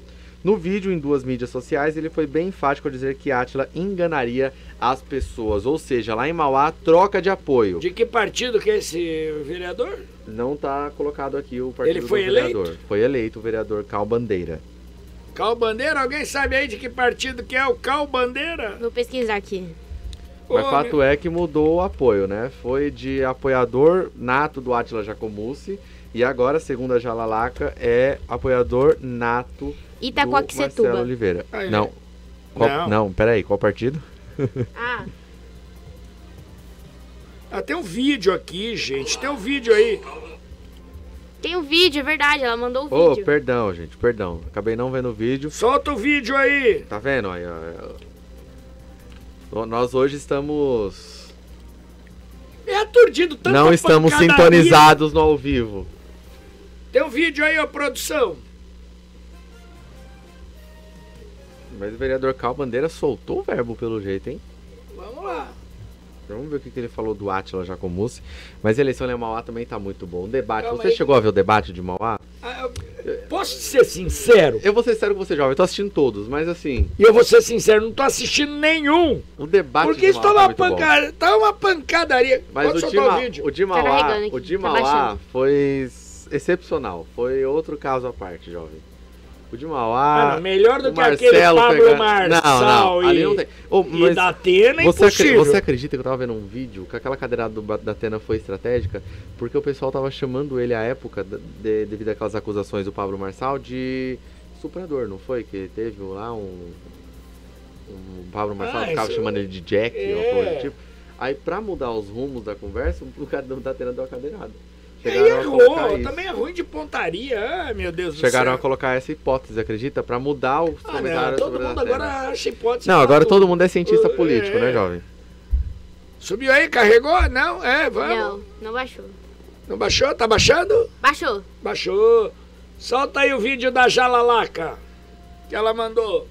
No vídeo em duas mídias sociais, ele foi bem enfático ao dizer que Átila enganaria as pessoas, ou seja, lá em Mauá, troca de apoio. De que partido que é esse vereador? Não tá colocado aqui o partido Ele foi do vereador. Foi eleito o vereador Cal Bandeira. Cal Bandeira? Alguém sabe aí de que partido que é o Cal Bandeira? Vou pesquisar aqui. Mas Ô, fato é que mudou o apoio, né? Foi de apoiador nato do Átila Jacomucci e agora, segundo a Jalalaca, é apoiador nato do Itacoaxetuba. Marcelo Oliveira. Ah, ele- não. Qual, Não. não, peraí, qual partido? Ah, Ah, tem um vídeo aqui, gente. Tem um vídeo aí. tem um vídeo, é verdade. Ela mandou o Ô, vídeo. perdão, gente, perdão. Acabei não vendo o vídeo. Solta o vídeo aí. Tá vendo? Aí, ó, Nós hoje estamos. É aturdido tanta não estamos pancadaria. sintonizados no ao vivo. Tem um vídeo aí, ó, produção. Mas o vereador Cal Bandeira soltou o verbo pelo jeito, hein? Vamos lá. Vamos ver o que, que ele falou do Átila Jacomucci. Mas a eleição em Mauá também tá muito bom. O debate. Calma Você aí. chegou a ver o debate de Mauá? Ah, eu- Posso ser sincero? Eu vou ser sincero com você, jovem. Eu tô assistindo todos, mas assim. E eu vou ser sincero, não tô assistindo nenhum. O debate Porque de isso tá Mauá uma, muito bom. pancada, tá uma pancadaria. Mas Pode o de, Ma- o vídeo. o de Tá Mauá, o de tá Mauá baixando. foi excepcional. Foi outro caso à parte, jovem. O de Mauá. não, melhor do o que aquele Marcelo Pablo pegando- Marçal não, não, e, ali não tem. Ô, e da Atena é você, você acredita que eu tava vendo um vídeo que aquela cadeirada do, da Atena foi estratégica? Porque o pessoal tava chamando ele à época, de- de- devido àquelas acusações do Pablo Marçal, de suprador, não foi? Que teve lá um. Um Pablo Marçal Ah, ficava isso- chamando ele de Jack, É. uma coisa do tipo. Aí, pra mudar os rumos da conversa, o cara da Atena deu uma cadeirada. Aí Chegaram a colocar errou, isso. também é ruim de pontaria. Ah, meu Deus Chegaram do a céu. colocar essa hipótese, acredita? Pra mudar os Ah, não, comentários todo sobre a mundo agora acha hipótese. Não, agora tudo. todo mundo é cientista Uh, político, é. né, jovem? Subiu aí, carregou? Não, é, vamos. Não, não baixou. Não baixou? Tá baixando? Baixou. Baixou. Solta aí o vídeo da Jalalaca que ela mandou.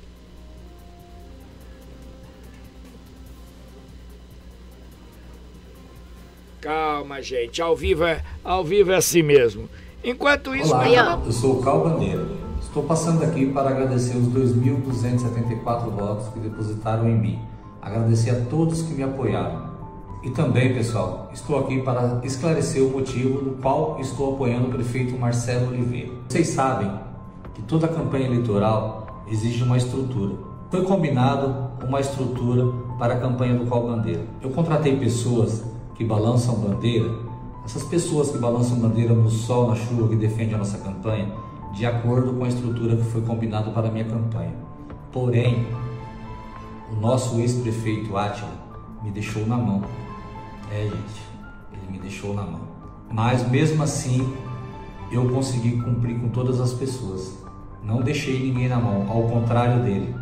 Calma, gente. Ao vivo é, ao vivo é assim mesmo. Enquanto isso, Olá, tava- eu sou o Cal Bandeira. Estou passando aqui para agradecer os 2.274 votos que depositaram em mim. Agradecer a todos que me apoiaram. E também, pessoal, estou aqui para esclarecer o motivo do qual estou apoiando o prefeito Marcelo Oliveira. Vocês sabem que toda campanha eleitoral exige uma estrutura. Foi combinado uma estrutura para a campanha do Cal Bandeira. Eu contratei pessoas que balançam bandeira, essas pessoas que balançam bandeira no sol, na chuva, que defendem a nossa campanha, de acordo com a estrutura que foi combinado para a minha campanha. Porém, o nosso ex-prefeito Átila me deixou na mão. É, gente, ele me deixou na mão. Mas mesmo assim, eu consegui cumprir com todas as pessoas. Não deixei ninguém na mão, ao contrário dele.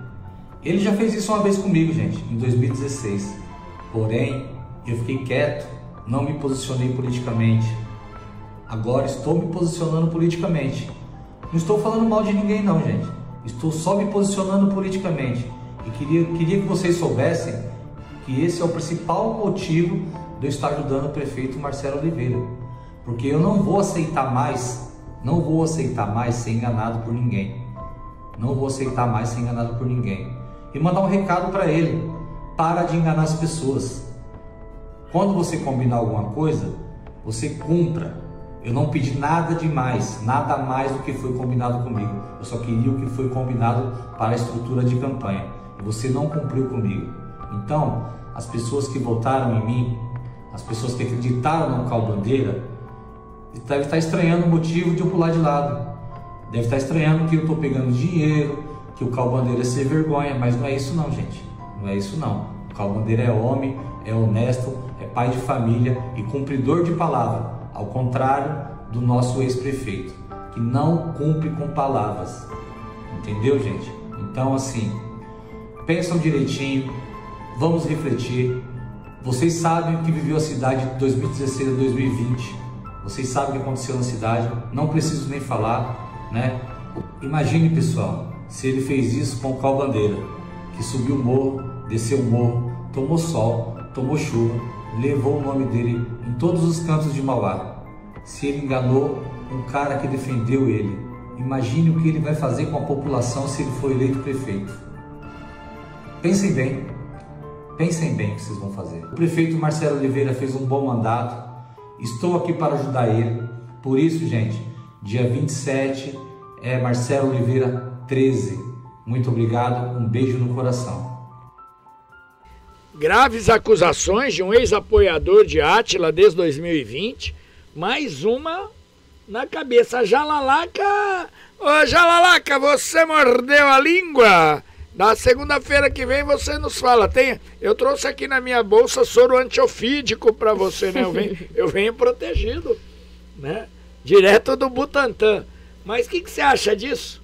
Ele já fez isso uma vez comigo, gente, em 2016. Porém, eu fiquei quieto, não me posicionei politicamente. Agora estou me posicionando politicamente. Não estou falando mal de ninguém não, gente. Estou só me posicionando politicamente. E queria, queria que vocês soubessem que esse é o principal motivo de eu estar ajudando o prefeito Marcelo Oliveira. Porque eu não vou aceitar mais, não vou aceitar mais ser enganado por ninguém. Não vou aceitar mais ser enganado por ninguém. E mandar um recado para ele: para de enganar as pessoas. Quando você combinar alguma coisa, você cumpra. Eu não pedi nada demais, nada mais do que foi combinado comigo. Eu só queria o que foi combinado para a estrutura de campanha. E você não cumpriu comigo. Então, as pessoas que votaram em mim, as pessoas que acreditaram no Cal Bandeira, deve estar estranhando o motivo de eu pular de lado. Deve estar estranhando que eu estou pegando dinheiro, que o Cal Bandeira é ser vergonha, mas não é isso não, gente. Não é isso não. O Cal Bandeira é homem, é honesto, é pai de família e cumpridor de palavra, ao contrário do nosso ex-prefeito, que não cumpre com palavras. Entendeu, gente? Então, assim, pensam direitinho, vamos refletir. Vocês sabem o que viveu a cidade de 2016 a 2020. Vocês sabem o que aconteceu na cidade, não preciso nem falar, né? Imagine, pessoal, se ele fez isso com o Cal Bandeira, que subiu o morro, desceu o morro, tomou sol, tomou chuva, levou o nome dele em todos os cantos de Mauá. Se ele enganou um cara que defendeu ele, imagine o que ele vai fazer com a população se ele for eleito prefeito. Pensem bem, pensem bem o que vocês vão fazer. O prefeito Marcelo Oliveira fez um bom mandato, estou aqui para ajudar ele. Por isso, gente, dia 27 é Marcelo Oliveira 13. Muito obrigado, um beijo no coração. Graves acusações de um ex-apoiador de Átila desde 2020. Mais uma na cabeça. Jalalaca! Ô Jalalaca, você mordeu a língua? Na segunda-feira que vem você nos fala. Tem, eu trouxe aqui na minha bolsa soro antiofídico para você, né? Eu venho, eu venho protegido, né? Direto do Butantan. Mas o que, que você acha disso?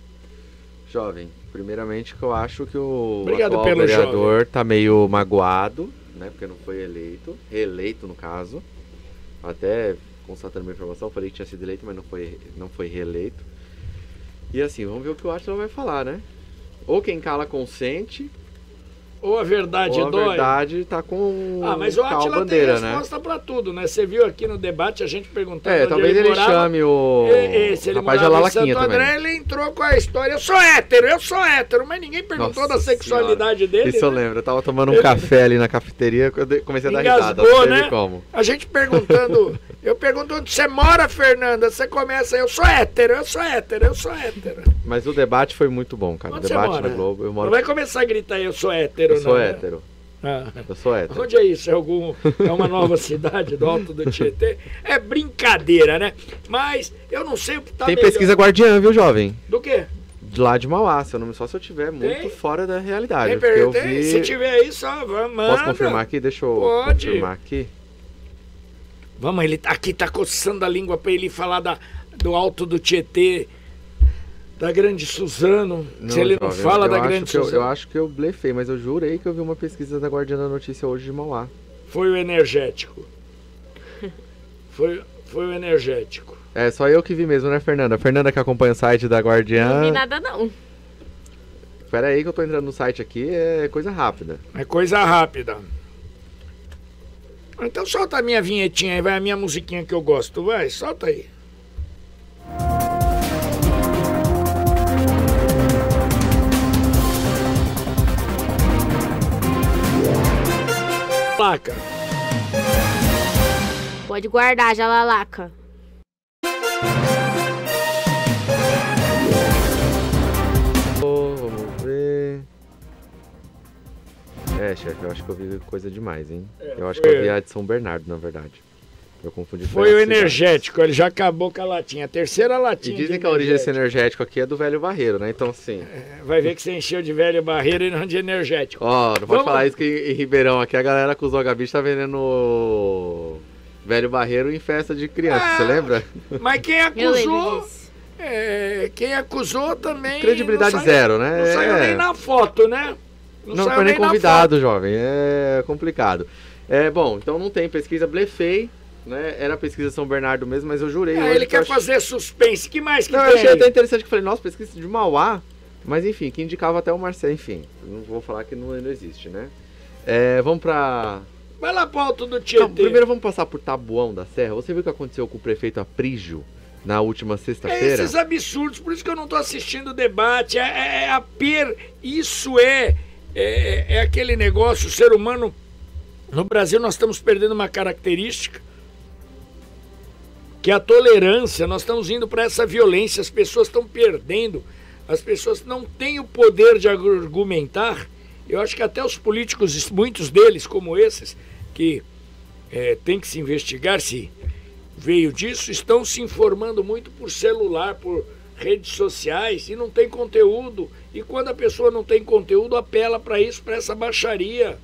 Jovem, primeiramente que eu acho que o Obrigado atual pelo vereador tá meio magoado, né? Porque não foi eleito, reeleito no caso. Até constatando minha informação, falei que tinha sido eleito, mas não foi, não foi reeleito. E assim, vamos ver o que o Atila vai falar, né? Ou quem cala consente, Ou a verdade Ou a dói? verdade tá com Ah, mas o Atila bandeira, tem né? resposta pra tudo, né? Você viu aqui no debate a gente perguntando É, talvez ele, ele morava. chame o E- e se ele rapaz de Santo Alalaquinha André, também. ele entrou com a história, eu sou hétero, eu sou hétero, mas ninguém perguntou Nossa da sexualidade dele. Isso eu né? lembro, eu tava tomando um Ele- café ali na cafeteria, eu comecei a dar risada. Engasgou, teve né? como. A gente perguntando, eu pergunto onde você mora, Fernanda, você começa, eu sou hétero, eu sou hétero, eu sou hétero. Mas o debate foi muito bom, cara. Onde o debate na Globo, eu moro. Não vai começar a gritar, eu sou hétero, Eu sou né? hétero. Ah. Eu sou hétero. Onde é isso? É, algum, é uma nova cidade do Alto do Tietê? É brincadeira, né? Mas eu não sei o que tá Tem melhor. pesquisa guardiã, viu, jovem? Do quê? De lá de Mauá, se eu não, só se eu tiver muito Tem? fora da realidade. Tem, porque eu vi... Se tiver aí, só vamos. Posso confirmar aqui? Deixa eu Pode. confirmar aqui. Vamos, ele tá aqui tá coçando a língua pra ele falar da, do Alto do Tietê, da Grande Suzano. Se ele não jovem, fala eu da Grande que eu, Suzano. eu acho que eu blefei, mas eu jurei que eu vi uma pesquisa da Guardiã da Notícia hoje de Mauá. Foi o energético. Foi, foi o energético. É, só eu que vi mesmo, né, Fernanda? Fernanda que acompanha o site da Guardiã. Não vi nada, não. Pera aí que eu tô entrando no site aqui, é coisa rápida. É coisa rápida. Então solta a minha vinhetinha aí, vai a minha musiquinha que eu gosto, vai, solta aí. Placa. Pode guardar, Jalalaca. Ô, vamos ver. É, chefe, eu acho que eu vi coisa demais, hein? eu acho que eu vi a de São Bernardo, na verdade. Eu confundi Foi o energético, ele já acabou com a latinha. A terceira E latinha. dizem de que a origem desse energético. aqui é do velho barreiro, né? Então, sim. Vai ver que você encheu de velho barreira e não de energético. Ó, não pode Vamos- falar isso que em Ribeirão aqui a galera acusou a Gabi de tá vendendo velho barreiro em festa de criança, Ah, você lembra? Mas quem acusou. é, quem acusou também. Credibilidade não saiu- zero, né? Não saiu É. nem na foto, né? Não, saiu foi nem na convidado, jovem. É complicado. É, bom, então não tem pesquisa, blefei, né? Era pesquisa São Bernardo mesmo, mas eu jurei. Ah, ele que eu quer ach- fazer suspense. que mais que Não, eu tem? achei até interessante que eu falei, nossa, pesquisa de Mauá. Mas enfim, que indicava até o Marcelo, enfim. Não vou falar que não, não existe, né? É, vamos pra. Vai lá pro alto do Tietê. Primeiro vamos passar por Tabuão da Serra. Você viu o que aconteceu com o prefeito Aprígio na última É sexta-feira? esses absurdos, por isso que eu não tô assistindo o debate. É, é- é a per. Isso é, é. É aquele negócio, o ser humano. No Brasil nós estamos perdendo uma característica. Que é a tolerância. Nós estamos indo para essa violência. As pessoas estão perdendo. As pessoas não têm o poder de argumentar. Eu acho que até os políticos, muitos deles, como esses, que é, tem que se investigar se veio disso, estão se informando muito por celular, por redes sociais e não tem conteúdo. E quando a pessoa não tem conteúdo, apela para isso, para essa baixaria.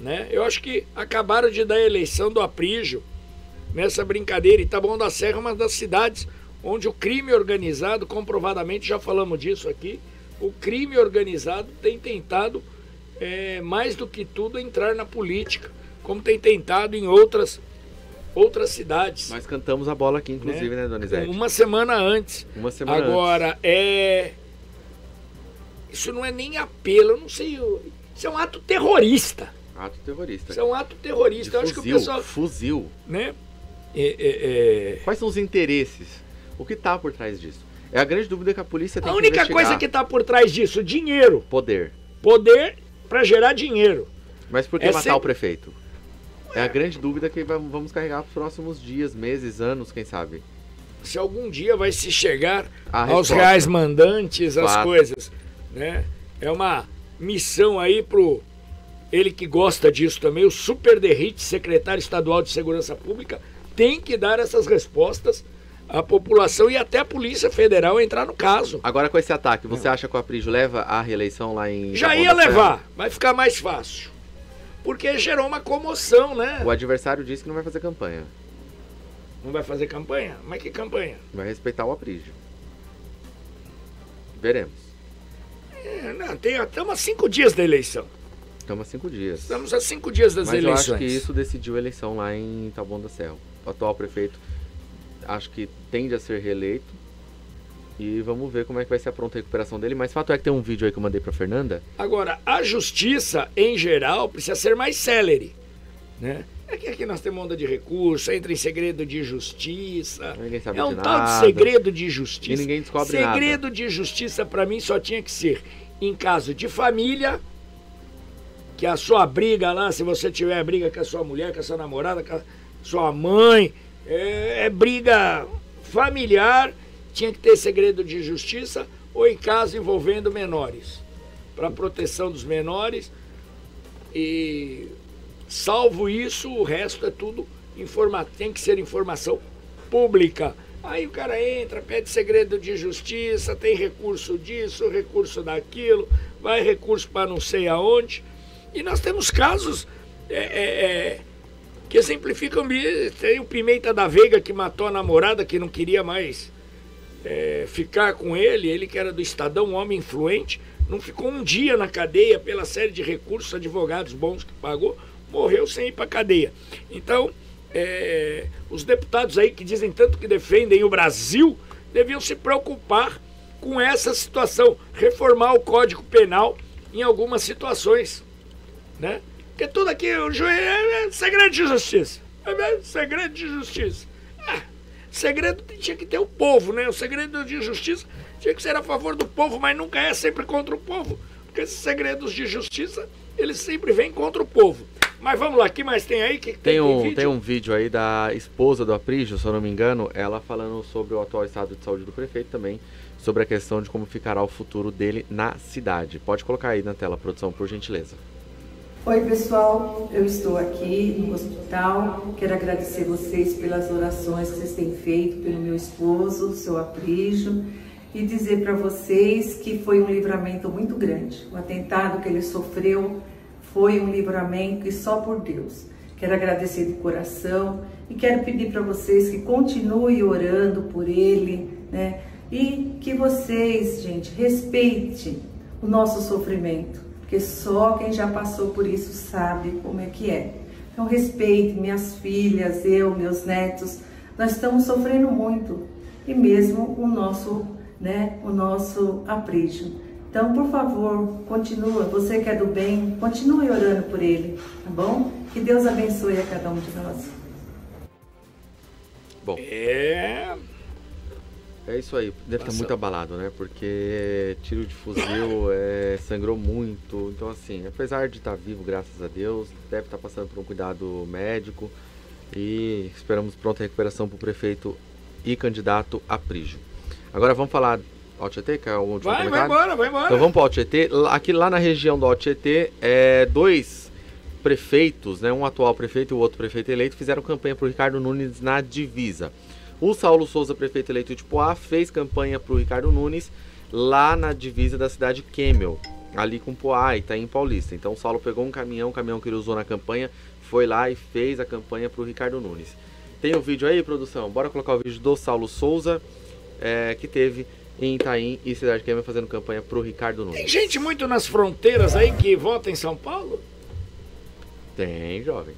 Né? Eu acho que acabaram de dar a eleição do Aprígio nessa brincadeira. E Taboão da Serra é uma das cidades onde o crime organizado, comprovadamente, já falamos disso aqui, o crime organizado tem tentado, é, mais do que tudo, entrar na política, como tem tentado em outras, outras cidades. Nós cantamos a bola aqui, inclusive, né, Donizete? Uma semana antes. Uma semana Agora, é. Isso não é nem apelo, eu não sei. Isso é um ato terrorista. Ato terrorista. Isso é um ato terrorista. De eu acho que o fuzil, pessoal. Fuzil. Né? É, é, é, Quais são os interesses? O que tá por trás disso? É a grande dúvida que a polícia tem A única coisa que está por trás disso, dinheiro. Poder. Poder para gerar dinheiro. Mas por que É matar sempre- o prefeito? É a grande dúvida que va- vamos carregar nos próximos dias, meses, anos, quem sabe. Se algum dia vai se chegar aos reais mandantes, as Fato. coisas, né? É uma missão aí pro ele que gosta disso também, o Super Derrite, secretário estadual de Segurança Pública, tem que dar essas respostas à população e até a Polícia Federal entrar no caso. Agora com esse ataque, você acha que o Aprígio leva à reeleição lá em. Já ia levar, vai ficar mais fácil. Porque gerou uma comoção, né? O adversário disse que não vai fazer campanha. Não vai fazer campanha? Mas que campanha? Vai respeitar o Aprígio. Veremos. É, não, tem, estamos a cinco dias da eleição. Estamos a cinco dias. Estamos a cinco dias das Mas eleições. eu acho que isso decidiu a eleição lá em Taboão da Serra. O atual prefeito acho que tende a ser reeleito. E vamos ver como é que vai ser a pronta recuperação dele. Mas fato é que tem um vídeo aí que eu mandei pra Fernanda. Agora, a justiça, em geral, precisa ser mais célere, né? É que aqui nós temos onda de recurso, entra em segredo de justiça. Ninguém sabe é um de tal de nada. segredo de justiça. E ninguém descobre segredo de justiça, pra mim, só tinha que ser em caso de família, que a sua briga lá, se você tiver briga com a sua mulher, com a sua namorada, com a sua mãe, é, é briga familiar, tinha que ter segredo de justiça, ou em caso envolvendo menores, para proteção dos menores. E salvo isso, o resto é tudo tem que ser informação pública. Aí o cara entra, pede segredo de justiça, tem recurso disso, recurso daquilo, vai recurso para não sei aonde. E nós temos casos é, é, é, que exemplificam. bem. Tem o Pimenta da Veiga que matou a namorada que não queria mais é, ficar com ele, ele que era do Estadão, um homem influente, não ficou um dia na cadeia pela série de recursos, advogados bons que pagou, morreu sem ir para cadeia. Então, é, os deputados aí que dizem tanto que defendem o Brasil deviam se preocupar com essa situação, reformar o Código Penal em algumas situações, né? Porque tudo aqui o juiz é, é segredo de justiça, é, é segredo de justiça. Ah, segredo tinha que ter o povo, né? O segredo de justiça tinha que ser a favor do povo, mas nunca é sempre contra o povo, porque esses segredos de justiça eles sempre vêm contra o povo. Mas vamos lá, o que mais tem aí? Que Tem um, vídeo? tem um vídeo aí da esposa do Aprígio, se eu não me engano, ela falando sobre o atual estado de saúde do prefeito também, sobre a questão de como ficará o futuro dele na cidade. Pode colocar aí na tela, produção, por gentileza. Oi, pessoal. Eu estou aqui no hospital. Quero agradecer vocês pelas orações que vocês têm feito pelo meu esposo, seu Aprígio, e dizer para vocês que foi um livramento muito grande. O atentado que ele sofreu foi um livramento e só por Deus. Quero agradecer de coração e quero pedir para vocês que continuem orando por ele, né? E que vocês, gente, respeitem o nosso sofrimento, porque só quem já passou por isso sabe como é que é. Então respeite minhas filhas, eu, meus netos, nós estamos sofrendo muito e mesmo o nosso, né, o nosso aprígio. Então, por favor, continua, você que é do bem, continue orando por ele, tá bom? Que Deus abençoe a cada um de nós. Bom. É. É isso aí, deve estar Passa- muito abalado, né? Porque tiro de fuzil é, sangrou muito. Então, assim, apesar de estar vivo, graças a Deus, deve estar passando por um cuidado médico. E esperamos pronta recuperação para o prefeito e candidato a Prígio. Agora vamos falar Alt Tietê, que é o último Vai, vai comentário? embora, vai embora. Então vamos para o Tietê. Aqui lá na região do Tietê, é, dois prefeitos, né, um atual prefeito e o outro prefeito eleito, fizeram campanha para o Ricardo Nunes na divisa. O Saulo Souza, prefeito eleito de Poá, fez campanha para o Ricardo Nunes lá na divisa da cidade Kemel, ali com Poá, Itaim Paulista. Então o Saulo pegou um caminhão, o caminhão que ele usou na campanha, foi lá e fez a campanha para o Ricardo Nunes. Tem o vídeo aí, produção? Bora colocar o vídeo do Saulo Souza, é, que teve em Itaim e Cidade Kemel fazendo campanha para o Ricardo Tem Nunes. gente muito nas fronteiras aí que vota em São Paulo? Tem, jovem.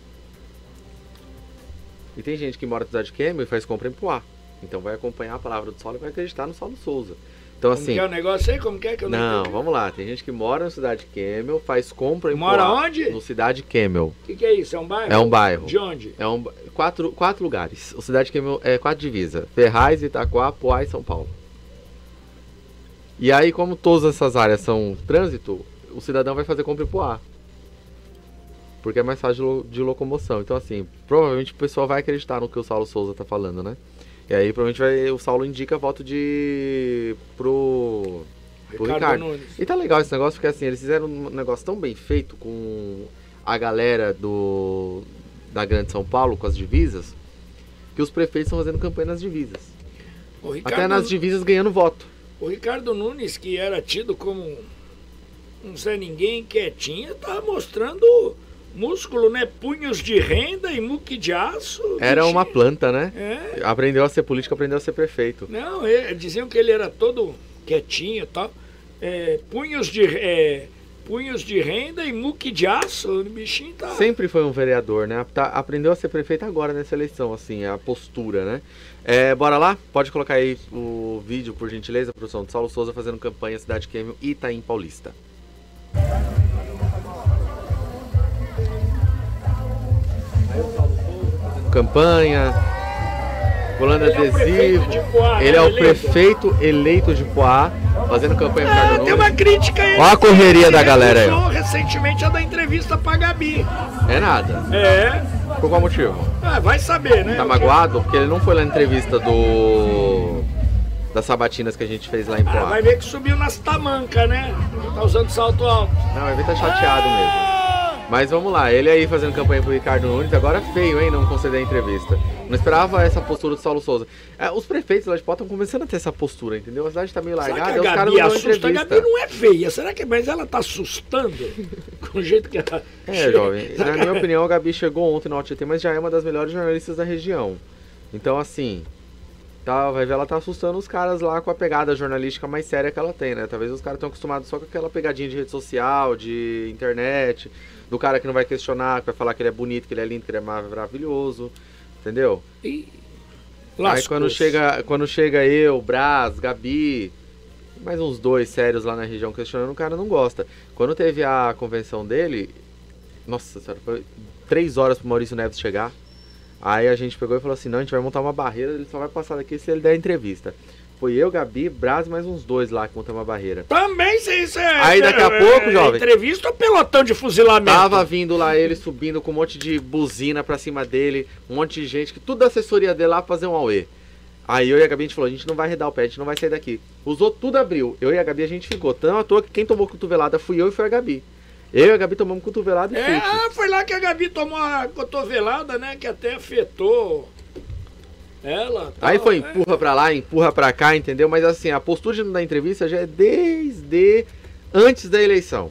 E tem gente que mora na cidade de Kemel e faz compra em Poá. Então vai acompanhar a palavra do Saulo e vai acreditar no Saulo Souza. Então Como assim. que é o negócio aí? Como que é que eu não, Não, vamos lá. Tem gente que mora na cidade de Kemel, faz compra em Mora Poá. onde? No cidade Kemel. O que, que é isso? É um bairro? É um bairro. De onde? É um quatro, quatro lugares. O cidade de Kemel é quatro divisas: Ferraz, Itaquá, Poá e São Paulo. E aí, como todas essas áreas são trânsito, o cidadão vai fazer compra em Poá. Porque é mais fácil de, lo- de locomoção. Então, assim, provavelmente o pessoal vai acreditar no que o Saulo Souza tá falando, né? E aí, provavelmente vai, o Saulo indica voto de. pro. pro Ricardo Ricardo. Nunes. E tá legal esse negócio, porque assim, eles fizeram um negócio tão bem feito com a galera do. da Grande São Paulo, com as divisas, que os prefeitos estão fazendo campanha nas divisas. Ricardo, Até nas divisas ganhando voto. o Ricardo Nunes, que era tido como um Zé Ninguém quietinho, tá mostrando músculo, né? Punhos de renda e muque de aço. Era uma planta, né? É. Aprendeu a ser político, aprendeu a ser prefeito. Não, ele- diziam que ele era todo quietinho e tal. É, punhos de. é, punhos de renda e muque de aço. O bichinho tá. Sempre foi um vereador, né? Tá- aprendeu a ser prefeito agora nessa eleição, assim, a postura, né? É, bora lá? Pode colocar aí o vídeo, por gentileza, produção de Saulo Souza fazendo campanha Cidade Quêmio e Itaim Paulista. Campanha, colando Ele é adesivo. de Poá, Ele é o prefeito eleito de Poá, fazendo campanha pro Ah, tem uma crítica aí. Olha a correria da galera aí, recentemente a da entrevista pra Gabi. É nada. É. Por qual motivo? Ah, vai saber, né? Tá magoado? Porque ele não foi lá na entrevista do. Das sabatinas que a gente fez lá em Ah, Poá. vai ver que subiu nas tamancas, né? Tá usando salto alto. Não, ver tá chateado mesmo. Mas vamos lá, ele aí fazendo campanha pro Ricardo Nunes, agora feio, hein, não conceder a entrevista. Não esperava essa postura do Saulo Souza. É, os prefeitos lá de Pó estão começando a ter essa postura, entendeu? A cidade tá meio Será largada, que e os a caras Gabi não assusta? A entrevista. Gabi não é feia. Será que mas ela tá assustando? Com o jeito que ela. É, jovem. Na minha opinião, a Gabi chegou ontem na OTT, mas já é uma das melhores jornalistas da região. Então, assim, vai ver, ela tá assustando os caras lá com a pegada jornalística mais séria que ela tem, né? Talvez os caras estão acostumados só com aquela pegadinha de rede social, de internet, do cara que não vai questionar, que vai falar que ele é bonito, que ele é lindo, que ele é maravilhoso, entendeu? Ih, Aí quando chega, quando chega eu, Braz, Gabi, mais uns dois sérios lá na região questionando, o cara não gosta. Quando teve a convenção dele, nossa senhora, foi três horas pro Maurício Neves chegar. Aí a gente pegou e falou assim, não, a gente vai montar uma barreira, ele só vai passar daqui se ele der entrevista. Foi eu, Gabi, Braz mais uns dois lá que montamos uma barreira. Também, se isso é. Aí daqui a é- pouco, é jovem. Entrevista ou pelotão de fuzilamento? Tava vindo lá ele subindo com um monte de buzina pra cima dele, um monte de gente, que tudo da assessoria dele lá pra fazer um auê. Aí eu e a Gabi a gente falou, a gente não vai arredar o pé, a gente não vai sair daqui. Usou tudo abriu. Eu e a Gabi a gente ficou. Tão à toa que quem tomou cotovelada fui eu e foi a Gabi. Eu e a Gabi tomamos cotovelada e É, chute. ah, foi lá que a Gabi tomou a cotovelada, né? Que até afetou ela. Aí tal, foi né? empurra pra lá, empurra pra cá, entendeu? Mas assim, a postura da entrevista já é desde antes da eleição.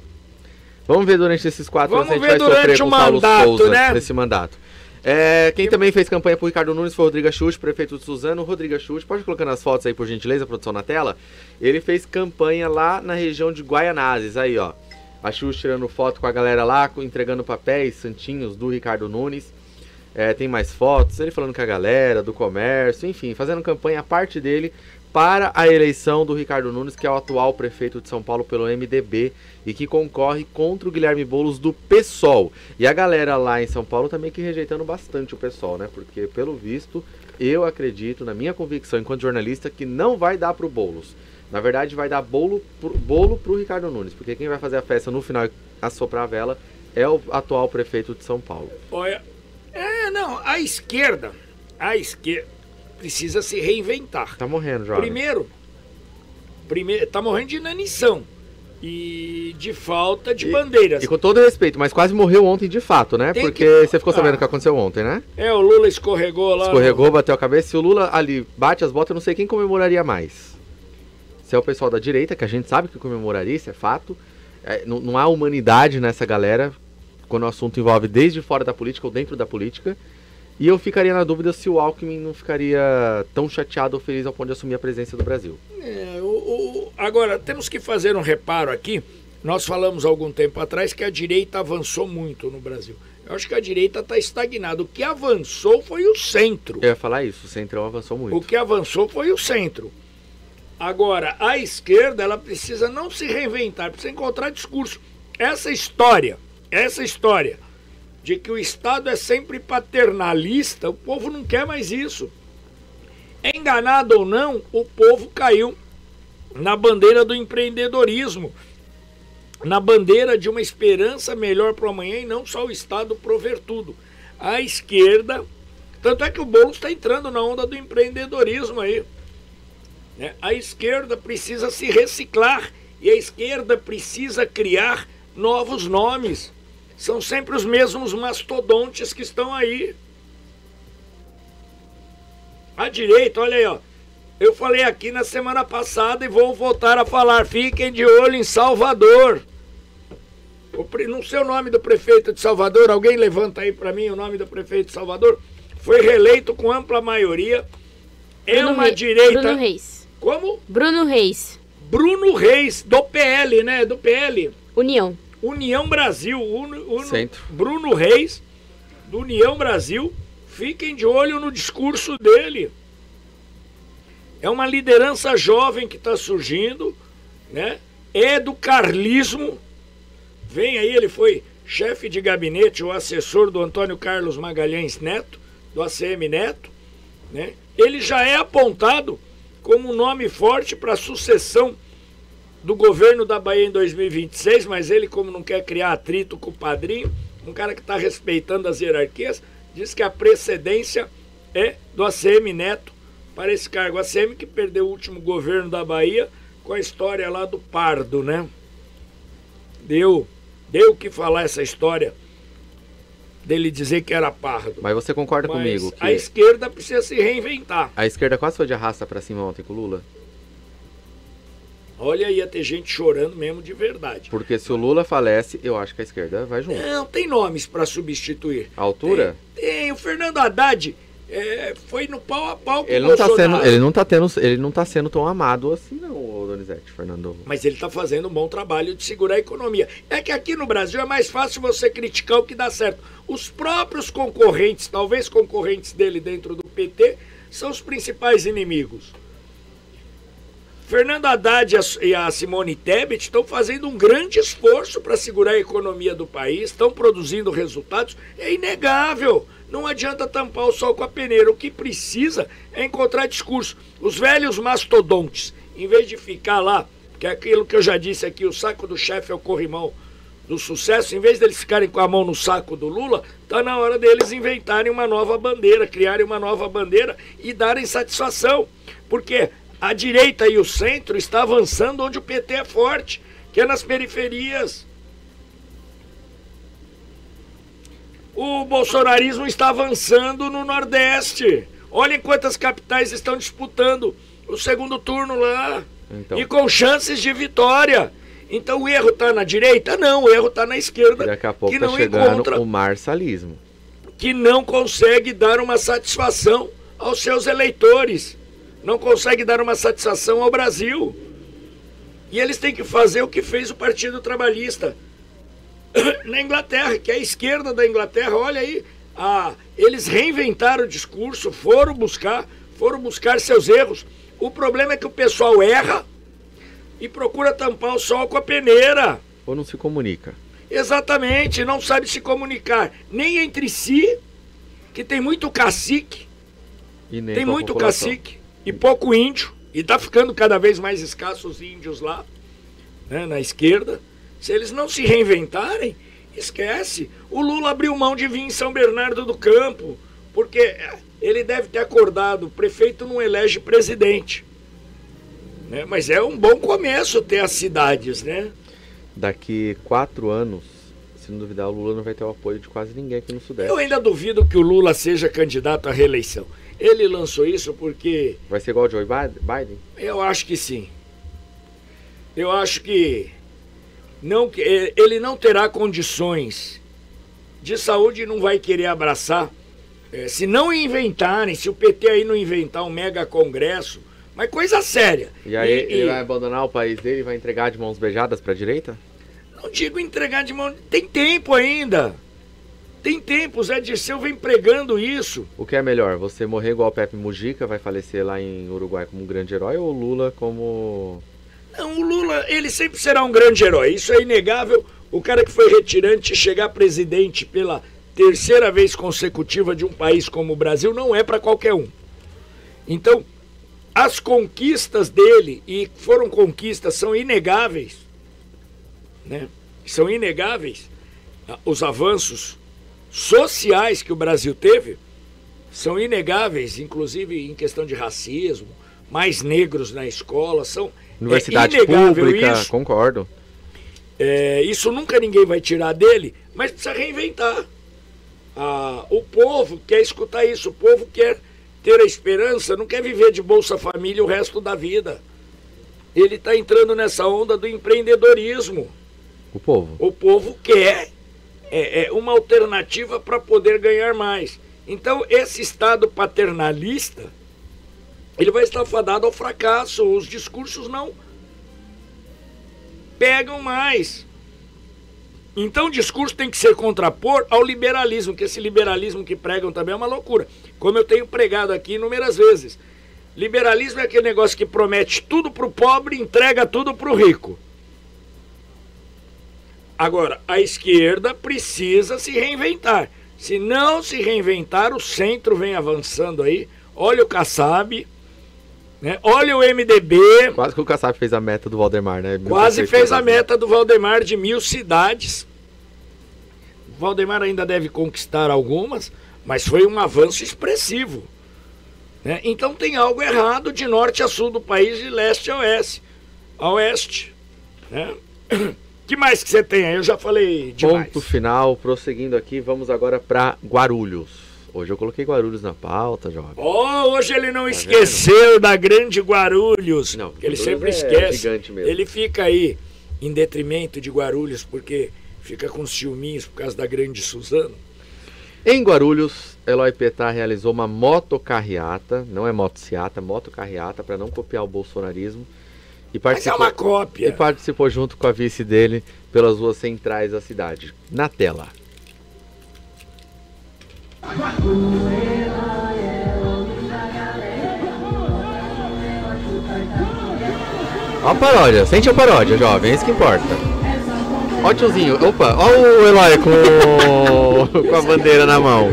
Vamos ver durante esses quatro Vamos anos a gente ver vai sofrer com o mandato, Souza né? nesse mandato. É, quem também fez campanha pro Ricardo Nunes foi o Rodrigo Chute, prefeito de Suzano. Rodrigo Chute, pode colocar as fotos aí, por gentileza, produção na tela. Ele fez campanha lá na região de Guaianazes, aí ó. A Xuxa tirando foto com a galera lá, entregando papéis, santinhos do Ricardo Nunes. É, tem mais fotos, ele falando com a galera, do comércio, enfim, fazendo campanha a parte dele para a eleição do Ricardo Nunes, que é o atual prefeito de São Paulo pelo MDB e que concorre contra o Guilherme Boulos do PSOL. E a galera lá em São Paulo também que rejeitando bastante o PSOL, né? Porque, pelo visto, eu acredito, na minha convicção enquanto jornalista, que não vai dar pro Boulos. Na verdade, vai dar bolo pro, bolo pro Ricardo Nunes, porque quem vai fazer a festa no final e assoprar a vela é o atual prefeito de São Paulo. Olha, é, não, a esquerda, a esquerda precisa se reinventar. Tá morrendo, jovem. Primeiro, primeiro, tá morrendo de inanição e de falta de bandeiras. E com todo respeito, mas quase morreu ontem de fato, né? Tem Porque que- você ficou sabendo Ah. o que aconteceu ontem, né? É, o Lula escorregou lá. Escorregou, bateu a cabeça. Se o Lula ali bate as botas, eu não sei quem comemoraria mais. É o pessoal da direita, que a gente sabe que comemoraria, isso é fato. É, não, não há humanidade nessa galera quando o assunto envolve desde fora da política ou dentro da política. E eu ficaria na dúvida se o Alckmin não ficaria tão chateado ou feliz ao ponto de assumir a presidência do Brasil. É, o- o- agora, temos que fazer um reparo aqui. Nós falamos algum tempo atrás que a direita avançou muito no Brasil. Eu acho que a direita está estagnada. O que avançou foi o centro. Eu ia falar isso, o Centrão avançou muito. O que avançou foi o centro. Agora, a esquerda, ela precisa não se reinventar, precisa encontrar discurso. Essa história, essa história de que o Estado é sempre paternalista, o povo não quer mais isso. Enganado ou não, o povo caiu na bandeira do empreendedorismo, na bandeira de uma esperança melhor para o amanhã e não só o Estado prover tudo. A esquerda, tanto é que o Boulos está entrando na onda do empreendedorismo aí. Né? A esquerda precisa se reciclar e a esquerda precisa criar novos nomes. São sempre os mesmos mastodontes que estão aí. A direita, olha aí, ó. Eu falei aqui na semana passada e vou voltar a falar. Fiquem de olho em Salvador. O pre- Não sei o nome do prefeito de Salvador. Alguém levanta aí para mim o nome do prefeito de Salvador. Foi reeleito com ampla maioria. É Bruno uma Rei- direita. Bruno Reis. Como? Bruno Reis. Bruno Reis, do PL, né? Do PL. União. União Brasil, Uno, Uno- Centro. Bruno Reis, do União Brasil, fiquem de olho no discurso dele. É uma liderança jovem que está surgindo, né? É do carlismo. Vem aí, ele foi chefe de gabinete, o assessor do Antônio Carlos Magalhães Neto, do ACM Neto, né? Ele já é apontado como um nome forte para a sucessão do governo da Bahia em 2026, mas ele, como não quer criar atrito com o padrinho, um cara que está respeitando as hierarquias, diz que a precedência é do ACM Neto para esse cargo. ACM que perdeu o último governo da Bahia com a história lá do Pardo, né? Deu, deu o que falar essa história dele dizer que era pardo. Mas você concorda Mas comigo que a esquerda precisa se reinventar. a esquerda quase foi de arrasta pra cima ontem com o Lula? Olha, ia ter gente chorando mesmo de verdade. Porque se o Lula falece, eu acho que a esquerda vai junto. Não, tem nomes para substituir. A altura? Tem, o Fernando Haddad é, foi no pau a pau com Ele o não, tá Bolsonaro. sendo, ele, não tá tendo, ele não tá sendo tão amado assim, não, Donizete, Fernando. Mas ele está fazendo um bom trabalho de segurar a economia. É que aqui no Brasil é mais fácil você criticar o que dá certo. Os próprios concorrentes, talvez concorrentes dele dentro do PT, são os principais inimigos. Fernando Haddad e a- Simone Tebet estão fazendo um grande esforço para segurar a economia do país, estão produzindo resultados, é inegável. Não adianta tampar o sol com a peneira. O que precisa é encontrar discurso. Os velhos mastodontes, em vez de ficar lá, que é aquilo que eu já disse aqui, o saco do chefe é o corrimão do sucesso, em vez deles ficarem com a mão no saco do Lula, está na hora deles inventarem uma nova bandeira, criarem uma nova bandeira e darem satisfação. Porque a direita e o centro está avançando onde o PT é forte, que é nas periferias. O bolsonarismo está avançando no Nordeste. Olhem quantas capitais estão disputando o segundo turno lá. Então. E com chances de vitória. Então o erro está na direita? Não, o erro está na esquerda. Daqui a pouco que tá não chegando encontra, o marçalismo. que não consegue dar uma satisfação aos seus eleitores. Não consegue dar uma satisfação ao Brasil. E eles têm que fazer o que fez o Partido Trabalhista na Inglaterra, que é a esquerda da Inglaterra. Olha aí, ah, eles reinventaram o discurso, foram buscar, foram buscar seus erros. O problema é que o pessoal erra e procura tampar o sol com a peneira. Ou não se comunica. Exatamente, não sabe se comunicar nem entre si, que tem muito cacique, E tem muito população. cacique e pouco índio, e tá ficando cada vez mais escassos os índios lá, né, na esquerda. Se eles não se reinventarem, esquece. O Lula abriu mão de vir em São Bernardo do Campo, porque ele deve ter acordado, o prefeito não elege presidente. Né? Mas é um bom começo ter as cidades, né? Daqui quatro anos, se não duvidar, o Lula não vai ter o apoio de quase ninguém aqui no Sudeste. Eu ainda duvido que o Lula seja candidato à reeleição. Ele lançou isso porque Vai ser igual o Joe Biden? Eu acho que sim. Eu acho que não que- eh, ele não terá condições de saúde e não vai querer abraçar. Eh, se não inventarem, se o PT aí não inventar um mega congresso, mas coisa séria. E aí E- ele e- vai abandonar o país dele e vai entregar de mãos beijadas pra direita? Não digo entregar de mão. Tem tempo ainda. Tem tempo. O Zé Dirceu vem pregando isso. O que é melhor, você morrer igual o Pepe Mujica, vai falecer lá em Uruguai como um grande herói, ou o Lula como... Não, o Lula, ele sempre será um grande herói. Isso é inegável. O cara que foi retirante chegar presidente pela terceira vez consecutiva de um país como o Brasil não é para qualquer um. Então, as conquistas dele, e foram conquistas, são inegáveis. Né? São inegáveis. Os avanços sociais que o Brasil teve são inegáveis, inclusive em questão de racismo, mais negros na escola, são Universidade é inegável pública, isso. concordo. É, isso nunca ninguém vai tirar dele, mas precisa reinventar. Ah, o povo quer escutar isso, o povo quer ter a esperança, não quer viver de Bolsa Família o resto da vida. Ele está entrando nessa onda do empreendedorismo. O povo. O povo quer é, é, uma alternativa para poder ganhar mais. Então, esse Estado paternalista, ele vai estar fadado ao fracasso. Os discursos não pegam mais. Então o discurso tem que ser contrapor ao liberalismo, que esse liberalismo que pregam também é uma loucura. Como eu tenho pregado aqui inúmeras vezes. Liberalismo é aquele negócio que promete tudo para o pobre e entrega tudo para o rico. Agora, a esquerda precisa se reinventar. Se não se reinventar, o centro vem avançando aí. Olha o Kassab, né? olha o MDB. Quase que o Kassab fez a meta do Valdemar, né? Quase fez a meta do Valdemar de mil cidades. O Valdemar ainda deve conquistar algumas, mas foi um avanço expressivo. Né? Então tem algo errado de norte a sul do país, de leste a oeste. A oeste né? que mais que você tem aí? Eu já falei demais. Ponto final, prosseguindo aqui, vamos agora para Guarulhos. Hoje eu coloquei Guarulhos na pauta, jovem. Oh, hoje ele não tá esqueceu vendo? da grande Guarulhos. Não, ele sempre é esquece. Ele fica aí em detrimento de Guarulhos porque fica com ciúminhos por causa da grande Suzano. Em Guarulhos, Eloy Petar realizou uma motocarreata, não é motociata, motocarreata, para não copiar o bolsonarismo e participou, Mas é uma cópia. E participou junto com a vice dele pelas ruas centrais da cidade. Na tela. Ó a paródia, sente a paródia, jovem, é isso que importa. Ó o tiozinho, opa, ó o Eloy com, com a bandeira na mão.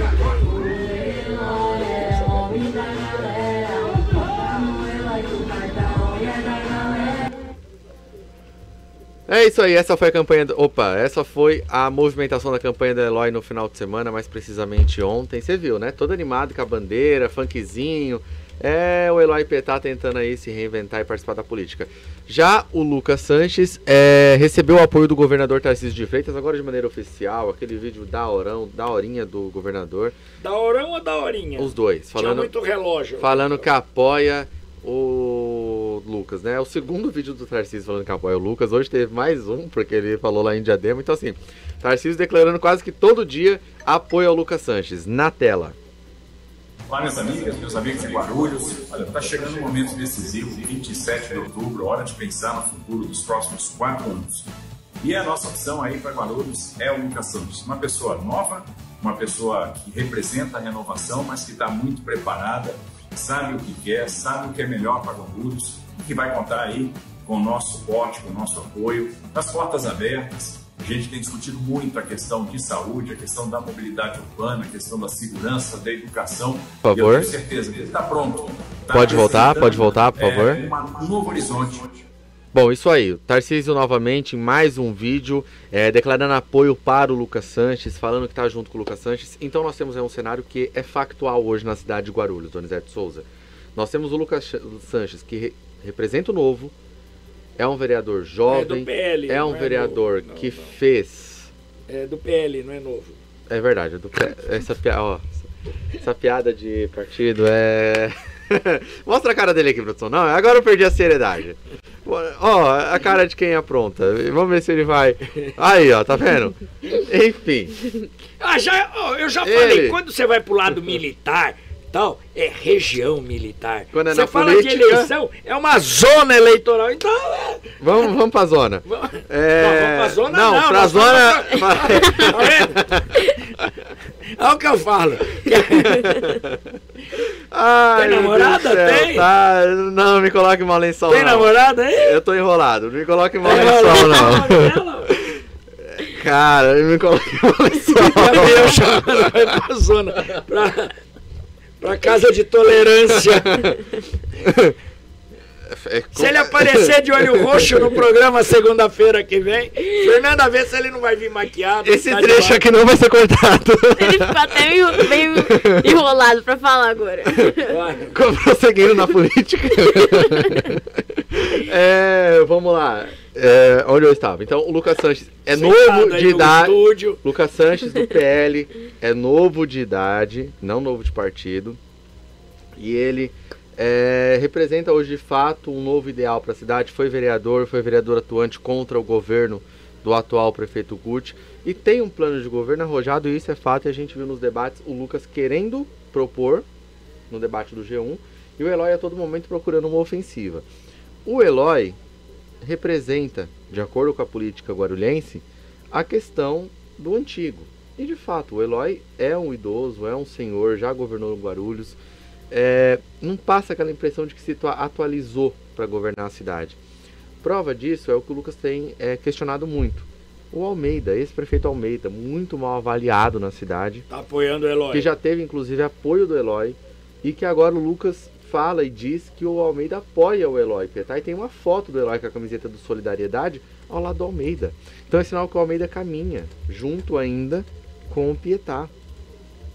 É isso aí, essa foi a campanha. Do... Opa, essa foi a movimentação da campanha da Eloy no final de semana, mais precisamente ontem. Você viu, né? Todo animado com a bandeira, funkzinho. É o Eloy Petá tentando aí se reinventar e participar da política. Já o Lucas Sanches é, recebeu o apoio do governador Tarcísio de Freitas, agora de maneira oficial, aquele vídeo da orão, da horinha do governador. Da orão ou da horinha? Os dois. Falando, Tinha muito relógio. Falando que apoia o Lucas, né? É o segundo vídeo do Tarcísio falando que apoia o Lucas. Hoje teve mais um, porque ele falou lá em Diadema. Então, assim, Tarcísio declarando quase que todo dia apoio ao Lucas Sanches. Na tela. Olá, minhas amigas, meus amigos de Guarulhos. Olha, está chegando um momento decisivo, 27 de outubro, hora de pensar no futuro dos próximos quatro anos. E a nossa opção aí para Guarulhos é o Lucas Santos, uma pessoa nova, uma pessoa que representa a renovação, mas que está muito preparada sabe o que quer, sabe o que é melhor para Guarulhos que vai contar aí com o nosso suporte, com o nosso apoio, nas portas abertas. A gente tem discutido muito a questão de saúde, a questão da mobilidade urbana, a questão da segurança, da educação. Por favor. eu tenho certeza que está pronto. Tá pode voltar, pode voltar, por favor. É, um novo horizonte Bom, isso aí. Tarcísio novamente em mais um vídeo, é, declarando apoio para o Lucas Sanches, falando que está junto com o Lucas Sanches. Então nós temos é, um cenário que é factual hoje na cidade de Guarulhos, Donizete Souza. Nós temos o Lucas Sanches, que representa o novo, é um vereador jovem, é, PL, é um é vereador novo, que não. fez... É do PL, não é novo. É verdade, é do PL. Essa, ó, essa piada de partido é... Mostra a cara dele aqui, produção. Não, agora eu perdi a seriedade. Ó, a cara de quem apronta. Vamos ver se ele vai. Aí, ó, tá vendo? Enfim. Ah, já, eu já ele... falei, quando você vai pro lado militar, tal, é região militar. Quando é você fala política... de eleição, é uma zona eleitoral. Então, é... Vamos, vamos pra zona. Vamos, é... não, vamos pra zona não. Não, pra zona... Olha o que eu falo. Ai, tem namorada? Tem? Tá, não, me coloque mal lençol. Tem não. namorada aí? Eu tô enrolado. Não me coloque mal lençol, não. Cara, me coloque mal lençol. Eu chamando pra zona. Pra, pra casa de tolerância. É, se ele aparecer de olho roxo no programa segunda-feira que vem, Fernanda vê se ele não vai vir maquiado. Esse tá trecho aqui não vai ser cortado. Ele ficou até meio, meio enrolado pra falar agora. Prosseguindo na política. é, vamos lá. É, onde eu estava? Então, o Lucas Sanches é novo de idade. Lucas Sanches do PL é novo de idade, não novo de partido. E ele é, representa hoje de fato um novo ideal para a cidade. Foi vereador, foi vereador atuante contra o governo do atual prefeito Gucci e tem um plano de governo arrojado, e isso é fato. E a gente viu nos debates o Lucas querendo propor no debate do G1 e o Eloy a todo momento procurando uma ofensiva. O Eloy representa, de acordo com a política guarulhense, a questão do antigo. E de fato, o Eloy é um idoso, é um senhor, já governou Guarulhos. É, não passa aquela impressão de que se atualizou para governar a cidade. Prova disso é o que o Lucas tem é, questionado muito. O Almeida, esse prefeito Almeida, muito mal avaliado na cidade. Tá apoiando o Eloy. Que já teve, inclusive, apoio do Eloy. E que agora o Lucas fala e diz que o Almeida apoia o Eloy Petá. E tem uma foto do Eloy com a camiseta do Solidariedade ao lado do Almeida. Então é sinal que o Almeida caminha junto ainda com o Pietá.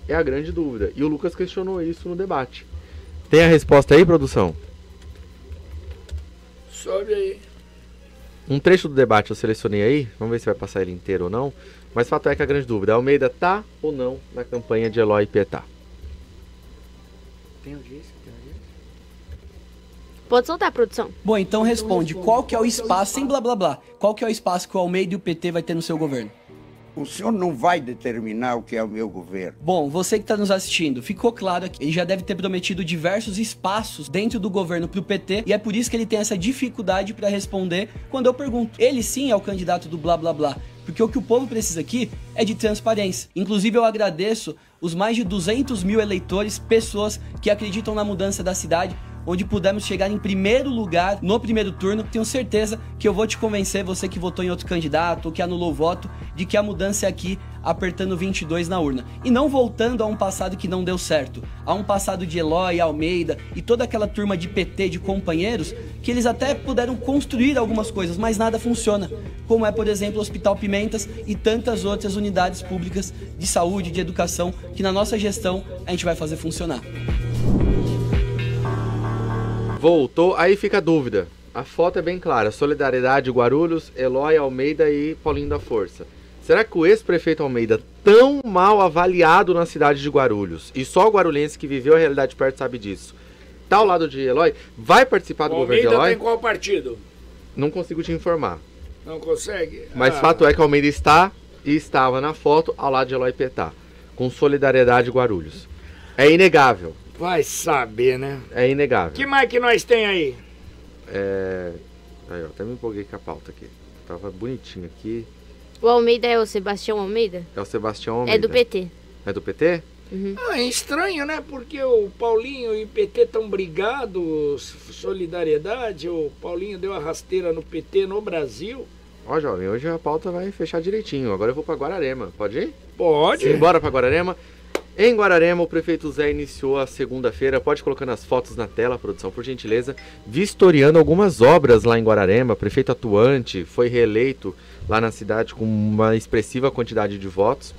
É a grande dúvida. E o Lucas questionou isso no debate. Tem a resposta aí, produção? Sobe aí. Um trecho do debate eu selecionei aí, vamos ver se vai passar ele inteiro ou não. Mas fato é que a grande dúvida, Almeida tá ou não na campanha de Eloy Pietá? Tem audiência? Tem audiência? Pode soltar, produção. Bom, então responde, qual que é o espaço, sem blá blá blá, qual que é o espaço que o Almeida e o PT vai ter no seu governo? O senhor não vai determinar o que é o meu governo. Bom, você que está nos assistindo, ficou claro que ele já deve ter prometido diversos espaços dentro do governo para o PT e é por isso que ele tem essa dificuldade para responder quando eu pergunto. Ele sim é o candidato do blá blá blá. Porque o que o povo precisa aqui é de transparência. Inclusive, eu agradeço os mais de 200 mil eleitores, pessoas que acreditam na mudança da cidade, onde pudemos chegar em primeiro lugar no primeiro turno. Tenho certeza que eu vou te convencer, você que votou em outro candidato que anulou o voto, de que a mudança é aqui apertando 22 na urna. E não voltando a um passado que não deu certo, a um passado de Eloy, Almeida e toda aquela turma de PT, de companheiros, que eles até puderam construir algumas coisas, mas nada funciona. Como é, por exemplo, o Hospital Pimentas e tantas outras unidades públicas de saúde, de educação, que na nossa gestão a gente vai fazer funcionar. Voltou, aí fica a dúvida. A foto é bem clara: Solidariedade Guarulhos, Eloy Almeida e Paulinho da Força. Será que o ex-prefeito Almeida, tão mal avaliado na cidade de Guarulhos, e só o guarulhense que viveu a realidade perto sabe disso, tá ao lado de Eloy, vai participar do o governo de Almeida Eloy? tem qual partido? Não consigo te informar. Não consegue? Mas Ah, fato é que Almeida está e estava na foto ao lado de Eloy Petá, com Solidariedade Guarulhos. É inegável. Vai saber, né? É inegável. que mais que nós tem aí? É... Aí, ó, até me empolguei com a pauta aqui. Tava bonitinho aqui. O Almeida é o Sebastião Almeida? É o Sebastião Almeida. É do PT. É do PT? Uhum. Ah, é estranho, né? Porque o Paulinho e o PT estão brigados, solidariedade. O Paulinho deu a rasteira no PT no Brasil. Ó, jovem, hoje a pauta vai fechar direitinho. Agora eu vou pra Guararema. Pode ir? Pode. Simbora pra Guararema. Em Guararema, o prefeito Zé iniciou a segunda-feira, pode colocando as fotos na tela, produção, por gentileza, vistoriando algumas obras lá em Guararema. Prefeito atuante, foi reeleito lá na cidade com uma expressiva quantidade de votos.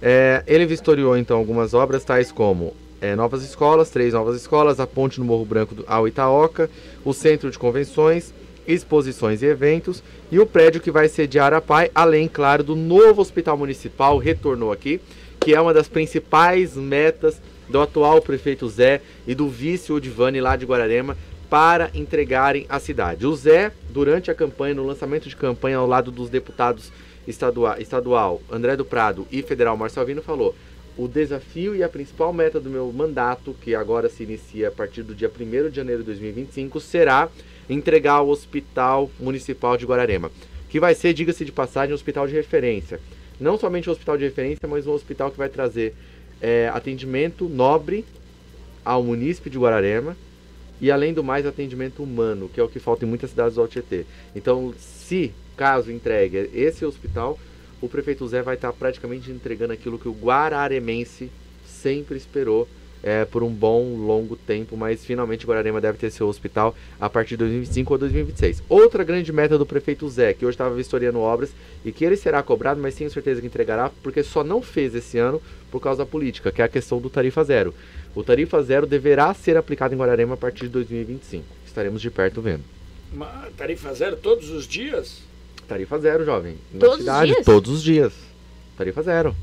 É, ele vistoriou então algumas obras, tais como é, novas escolas, três novas escolas, a ponte no Morro Branco do- ao Itaoca, o centro de convenções, exposições e eventos e o prédio que vai sediar a PAI, além, claro, do novo hospital municipal, retornou aqui, que é uma das principais metas do atual prefeito Zé e do vice Odivane lá de Guararema para entregarem a cidade. O Zé, durante a campanha, no lançamento de campanha ao lado dos deputados estadual, estadual André do Prado e federal Marcelo Vino, falou: o desafio e a principal meta do meu mandato, que agora se inicia a partir do dia 1 de janeiro de 2025, será entregar o Hospital Municipal de Guararema, que vai ser, diga-se de passagem, um hospital de referência. Não somente um hospital de referência, mas um hospital que vai trazer é, atendimento nobre ao munícipe de Guararema e, além do mais, atendimento humano, que é o que falta em muitas cidades do Tietê. Então, se caso entregue esse hospital, o prefeito Zé vai estar praticamente entregando aquilo que o guararemense sempre esperou é, por um bom, longo tempo, mas finalmente Guararema deve ter seu hospital a partir de 2025 ou 2026. Outra grande meta do prefeito Zé, que hoje estava vistoriando obras e que ele será cobrado, mas tenho certeza que entregará, porque só não fez esse ano por causa da política, que é a questão do tarifa zero. O tarifa zero deverá ser aplicado em Guararema a partir de 2025. Estaremos de perto vendo. Uma tarifa zero todos os dias? Tarifa zero, jovem. Na Todos os cidade, dias? todos os dias. Tarifa zero.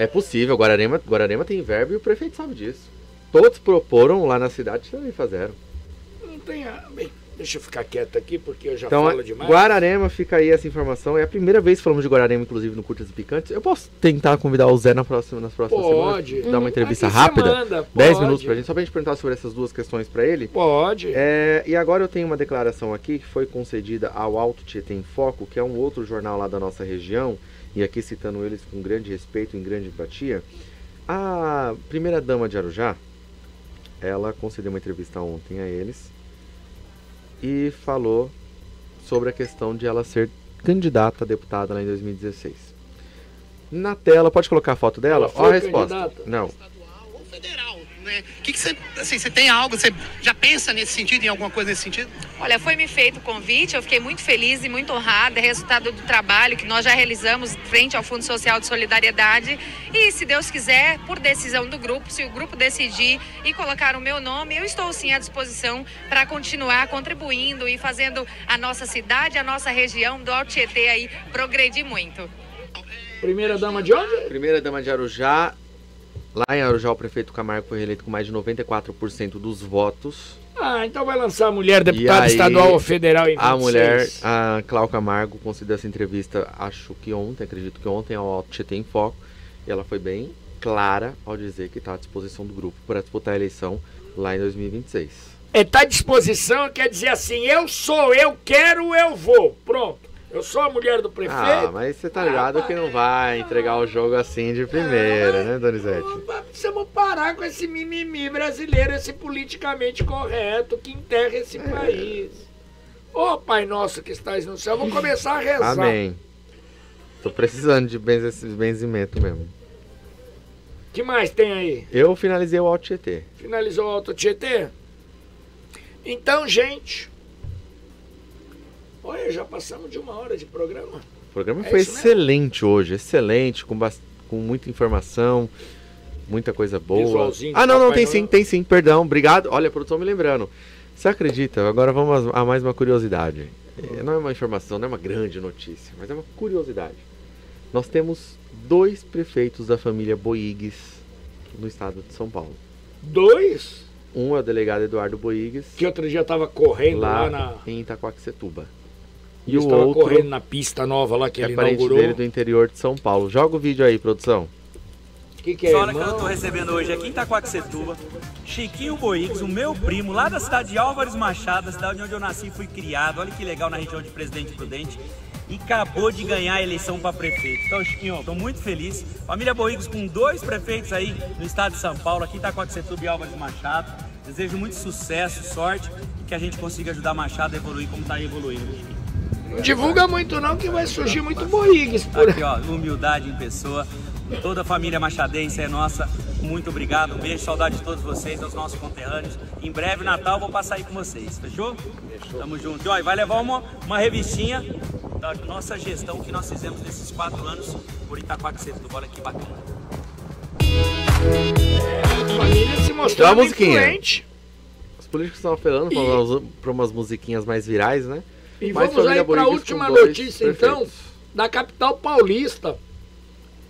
É possível, Guararema, Guararema tem verbo e o prefeito sabe disso. Todos proporam lá na cidade tarifa zero. Não tem. a- Bem, Deixa eu ficar quieto aqui, porque eu já Então, falo demais. Guararema, fica aí essa informação. É a primeira vez que falamos de Guararema, inclusive, no Curtas e Picantes. Eu posso tentar convidar o Zé na próxima, nas próximas Pode. semanas? Dar uma entrevista Aqui rápida? manda, 10 pode. minutos pra gente, só pra gente perguntar sobre essas duas questões pra ele? Pode. É, e agora eu tenho uma declaração aqui que foi concedida ao Alto Tietê em Foco, que é um outro jornal lá da nossa região, e aqui citando eles com grande respeito e grande empatia. A primeira dama de Arujá, ela concedeu uma entrevista ontem a eles e falou sobre a questão de ela ser candidata a deputada lá em 2016. Na tela, pode colocar a foto dela? Ó a resposta. candidata? Não. Né? O que, que você, assim, você tem algo, você já pensa nesse sentido, em alguma coisa nesse sentido? Olha, foi me feito o convite, eu fiquei muito feliz e muito honrada, é resultado do trabalho que nós já realizamos frente ao Fundo Social de Solidariedade. E se Deus quiser, por decisão do grupo, se o grupo decidir e colocar o meu nome, eu estou sim à disposição para continuar contribuindo e fazendo a nossa cidade, a nossa região do Alto Tietê aí progredir muito. Primeira dama de onde? Primeira dama de Arujá. Lá em Arujá, o prefeito Camargo foi reeleito com mais de 94% dos votos. Ah, então vai lançar a mulher deputada aí, estadual ou federal em 26. A mulher, a Clau Camargo, concedeu essa entrevista, acho que ontem, acredito que ontem, ao Tietê em Foco. E ela foi bem clara ao dizer que está à disposição do grupo para disputar a eleição lá em 2026. É, tá à disposição, quer dizer assim, eu sou, eu quero, eu vou. Pronto. Eu sou a mulher do prefeito. Ah, mas você tá ligado que não vai entregar o jogo assim de primeira, né, Donizete? Precisamos parar com esse mimimi brasileiro, esse politicamente correto que enterra esse É. país. Ô Pai Nosso que estás no céu, vamos começar a rezar. Amém. Tô precisando de benzimento mesmo. que mais tem aí? Eu finalizei o Alto Tietê. Finalizou o Alto Tietê? Então, gente. Olha, já passamos de uma hora de programa. O programa É foi isso mesmo? excelente hoje, excelente, com, com muita informação, muita coisa boa. Ah, não, não, tem sim, tem sim, perdão, obrigado. Olha, produção me lembrando. Você acredita? Agora vamos a mais uma curiosidade. Eh, Não é uma informação, não é uma grande notícia, mas é uma curiosidade. Nós temos dois prefeitos da família Boigues no estado de São Paulo. Dois? Um é o delegado Eduardo Boigues. Que outro dia tava correndo lá, lá, na. em Itacoaxetuba. E o outro correndo na pista nova lá que é ele inaugurou. dele do interior de São Paulo. Joga o vídeo aí, produção. O que, que é, Só hora que eu tô recebendo hoje aqui em Itacoaxetuba, Chiquinho Boix, o meu primo, lá da cidade de Álvares Machado, da cidade onde eu nasci e fui criado. Olha que legal na região de Presidente Prudente. E acabou de ganhar a eleição para prefeito. Então, Chiquinho, tô muito feliz. Família Boix com dois prefeitos aí no estado de São Paulo, aqui em Itacoaxetuba e Álvares Machado. Desejo muito sucesso, sorte e que a gente consiga ajudar Machado a evoluir como tá evoluindo. Não divulga muito não, que vai surgir muito boigues por Aqui, ó, humildade em pessoa. Toda a família machadense é nossa. Muito obrigado. Um beijo, saudade de todos vocês, aos nossos conterrâneos. Em breve, Natal, vou passar aí com vocês. Fechou? Fechou. Tamo junto. E, ó, vai levar uma, uma revistinha da nossa gestão que nós fizemos nesses quatro anos por Itaquaquecetuba. Olha que bacana. A família se musiquinha. influente. Os políticos estão apelando para umas musiquinhas mais virais, né? E Mas vamos aí para a última dois notícia, então, da capital paulista.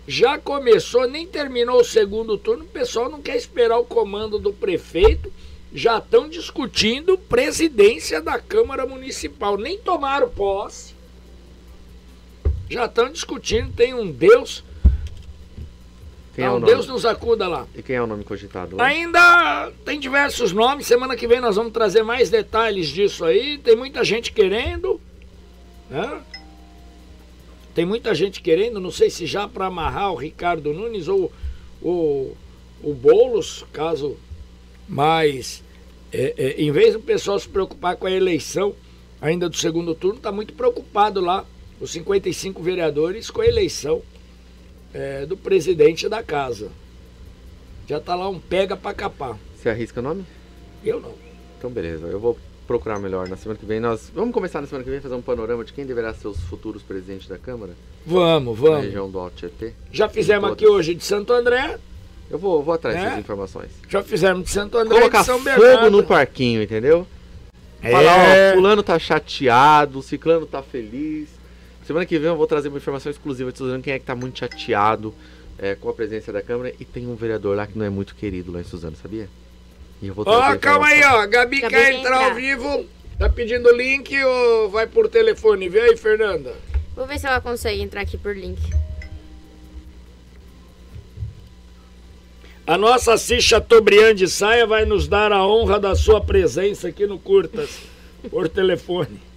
Já começou, nem terminou o segundo turno, o pessoal não quer esperar o comando do prefeito. Já estão discutindo presidência da Câmara Municipal. Nem tomaram posse. Já estão discutindo, tem um Deus. Quem é Não, o nome? Deus nos acuda lá. E quem é o nome cogitado lá? Ainda tem diversos nomes. Semana que vem nós vamos trazer mais detalhes disso aí. Tem muita gente querendo. Né? Tem muita gente querendo. Não sei se já para amarrar o Ricardo Nunes ou o, o Boulos, caso. Mas é, é, em vez do pessoal se preocupar com a eleição ainda do segundo turno, está muito preocupado lá, os 55 vereadores, com a eleição é, do presidente da casa. Já tá lá um pega pra capar. Você arrisca o nome? Eu não. Então, beleza. Eu vou procurar melhor na semana que vem. Nós vamos começar na semana que vem fazer um panorama de quem deverá ser os futuros presidentes da Câmara? Vamos, Na vamos. região do Alto Tietê. Já fizemos Em aqui hoje de Santo André, Eu vou, vou atrás É? dessas informações. já fizemos de Santo André Colocar de São fogo Bernardo. no parquinho, entendeu? É. Falar, ó, fulano tá chateado, ciclano tá feliz. Semana que vem eu vou trazer uma informação exclusiva de Suzano, quem é que tá muito chateado é, com a presença da Câmara. E tem um vereador lá que não é muito querido lá em Suzano, sabia? E eu vou trazer Ó, a calma aí, ó. Gabi Gabi quer entrar ao vivo. Tá pedindo link ou vai por telefone? Vê aí, Fernanda. Vou ver se ela consegue entrar aqui por link. A nossa Cis Chateaubriand de Saia vai nos dar a honra da sua presença aqui no Curtas, por telefone.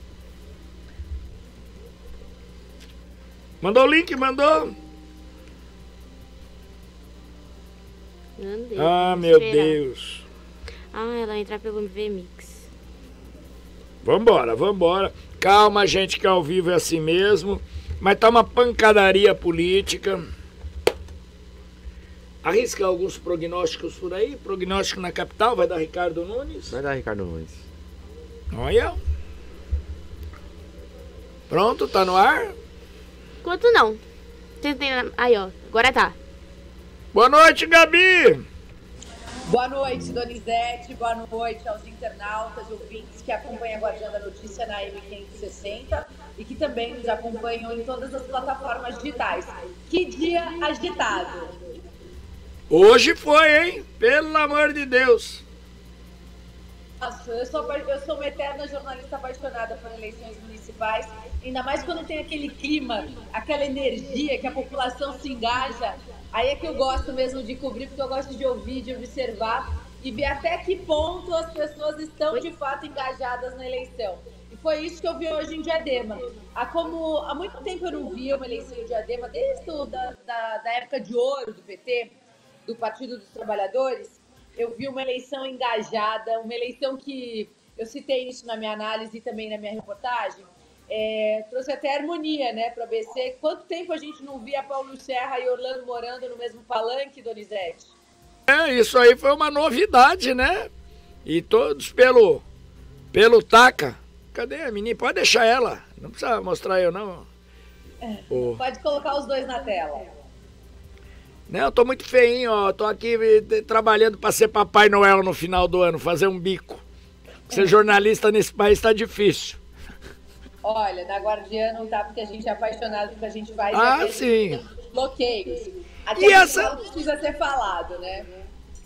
Mandou o link? Mandou? Mandei, Ah, vamos meu esperar. Deus. Ah, ela vai entrar pelo VMix. Vambora, vambora. Calma, gente, que ao vivo é assim mesmo. Mas tá uma pancadaria política. Arrisca alguns prognósticos por aí. Prognóstico na capital, vai dar Ricardo Nunes. Vai dar Ricardo Nunes. Olha. Pronto, tá no ar? Enquanto não. Tentei. Aí, ó. Agora tá. Boa noite, Gabi! Boa noite, Donizete. Boa noite aos internautas e ouvintes que acompanham a Guardiã da Notícia na M560 e que também nos acompanham em todas as plataformas digitais. Que dia agitado! Hoje foi, hein? Pelo amor de Deus. Nossa, eu sou, eu sou uma eterna jornalista apaixonada por eleições municipais, ainda mais quando tem aquele clima, aquela energia que a população se engaja. Aí é que eu gosto mesmo de cobrir, porque eu gosto de ouvir, de observar e ver até que ponto as pessoas estão de fato engajadas na eleição. E foi isso que eu vi hoje em Diadema. Há, como, há muito tempo eu não via uma eleição em Diadema, desde o, da, da, da época de ouro do PT, do Partido dos Trabalhadores, eu vi uma eleição engajada, uma eleição que eu citei isso na minha análise e também na minha reportagem. É, trouxe até harmonia né, para BC. Quanto tempo a gente não via Paulo Serra e Orlando morando no mesmo palanque, Donizete? É, isso aí foi uma novidade, né? E todos pelo pelo taca. Cadê a menina? Pode deixar ela. Não precisa mostrar eu, não. Ô. Pode colocar os dois na tela. Não, eu tô muito feinho, ó. Tô aqui eh, trabalhando pra ser Papai Noel no final do ano, fazer um bico. Ser jornalista nesse país tá difícil. Olha, na Guardiã não tá, porque a gente é apaixonado porque a gente faz Ah, sim. bloqueios. Até E essa- não precisa ser falado, né?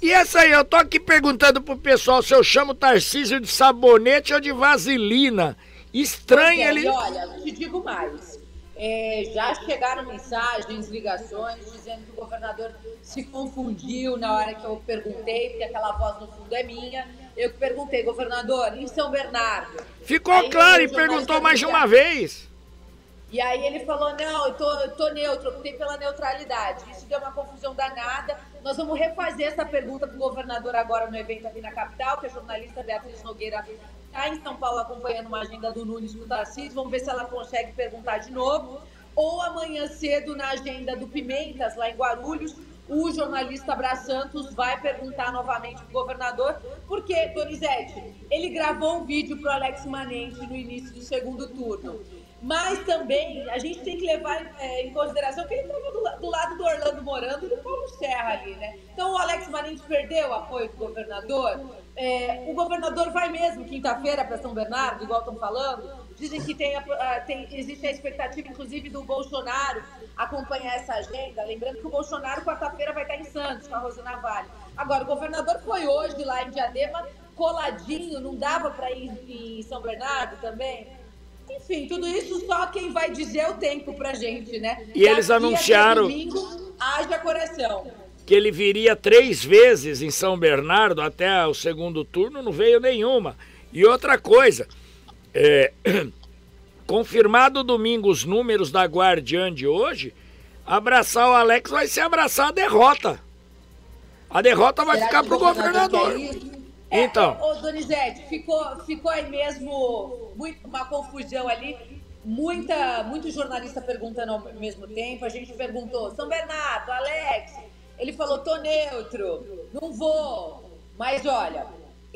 E essa aí, eu tô aqui perguntando pro pessoal se eu chamo Tarcísio de sabonete ou de vaselina. Estranho Pois é, ele. olha, te digo mais. É, já chegaram mensagens, ligações, dizendo que o governador se confundiu na hora que eu perguntei, porque aquela voz no fundo é minha. Eu que perguntei, governador, em São Bernardo. Ficou Aí claro o e perguntou mais de uma vez. E aí ele falou, não, eu tô, eu tô neutro, eu optei pela neutralidade. Isso deu uma confusão danada. Nós vamos refazer essa pergunta pro governador agora no evento aqui na capital, que a jornalista Beatriz Nogueira está em São Paulo acompanhando uma agenda do Nunes com o Tarcísio. Vamos ver se ela consegue perguntar de novo. Ou amanhã cedo, na agenda do Pimentas, lá em Guarulhos, o jornalista Bra Santos vai perguntar novamente pro governador, porque, Donizete, ele gravou um vídeo pro Alex Manente no início do segundo turno. Mas também a gente tem que levar é, em consideração que ele estava do, do lado do Orlando Morando e do Paulo Serra ali, né? Então o Alex Manente perdeu o apoio do governador. É, o governador vai mesmo quinta-feira para São Bernardo, igual estão falando. Dizem que tem, a- tem- existe a expectativa, inclusive, do Bolsonaro acompanhar essa agenda. Lembrando que o Bolsonaro, quarta-feira, vai estar em Santos com a Rosana Vale. Agora, o governador foi hoje lá em Diadema, coladinho, não dava para ir em São Bernardo também? Enfim, tudo isso só quem vai dizer o tempo pra gente, né? E eles Daqui até anunciaram- Domingo, haja coração. Que ele viria três vezes em São Bernardo até o segundo turno, não veio nenhuma. E outra coisa, é, confirmado domingo os números da Guardiã de hoje, abraçar o Alex vai ser abraçar a derrota. A derrota vai Será ficar pro governador? É, Então. Ô, ô, Donizete, ficou, ficou aí mesmo muito, uma confusão ali. Muita, muito jornalista perguntando ao mesmo tempo. A gente perguntou, São Bernardo, Alex. Ele falou, tô neutro, não vou. Mas olha,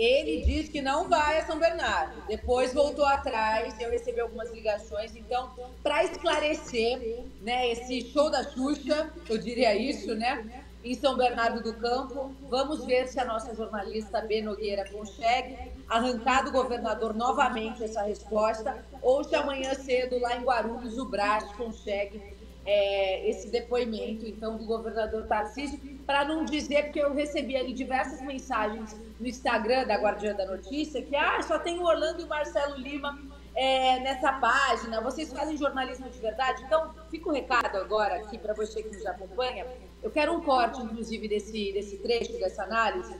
ele disse que não vai a São Bernardo. Depois voltou atrás, eu recebi algumas ligações. Então, para esclarecer né, esse show da Xuxa, eu diria isso, né? em São Bernardo do Campo. Vamos ver se a nossa jornalista B. Nogueira consegue arrancar do governador novamente essa resposta, ou se amanhã cedo, lá em Guarulhos, o Brás consegue é, esse depoimento, então, do governador Tarcísio, para não dizer, porque eu recebi ali diversas mensagens no Instagram da Guardiã da Notícia, que ah, só tem o Orlando e o Marcelo Lima é, nessa página, vocês fazem jornalismo de verdade? Então, fica o um recado agora aqui para você que nos acompanha. Eu quero um corte, inclusive, desse, desse trecho, dessa análise.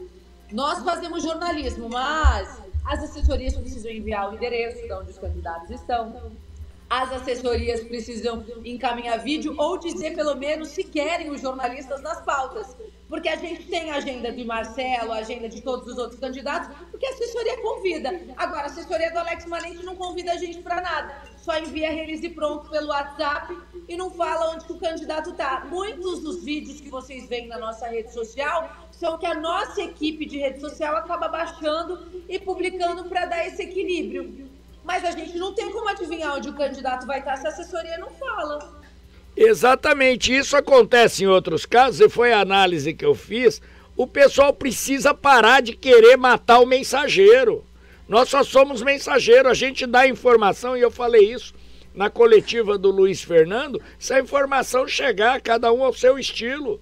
Nós fazemos jornalismo, mas as assessorias precisam enviar o endereço de onde os candidatos estão. As assessorias precisam encaminhar vídeo ou dizer, pelo menos, se querem os jornalistas nas pautas. Porque a gente tem a agenda de Marcelo, a agenda de todos os outros candidatos, porque a assessoria convida. Agora, a assessoria do Alex Manente não convida a gente para nada. Só envia release pronto pelo WhatsApp e não fala onde o candidato está. Muitos dos vídeos que vocês veem na nossa rede social são que a nossa equipe de rede social acaba baixando e publicando para dar esse equilíbrio. Mas a gente não tem como adivinhar onde o candidato vai estar se a assessoria não fala. Exatamente, isso acontece em outros casos, e foi a análise que eu fiz. O pessoal precisa parar de querer matar o mensageiro. Nós só somos mensageiro, a gente dá informação, e eu falei isso na coletiva do Luiz Fernando, se a informação chegar, cada um ao seu estilo.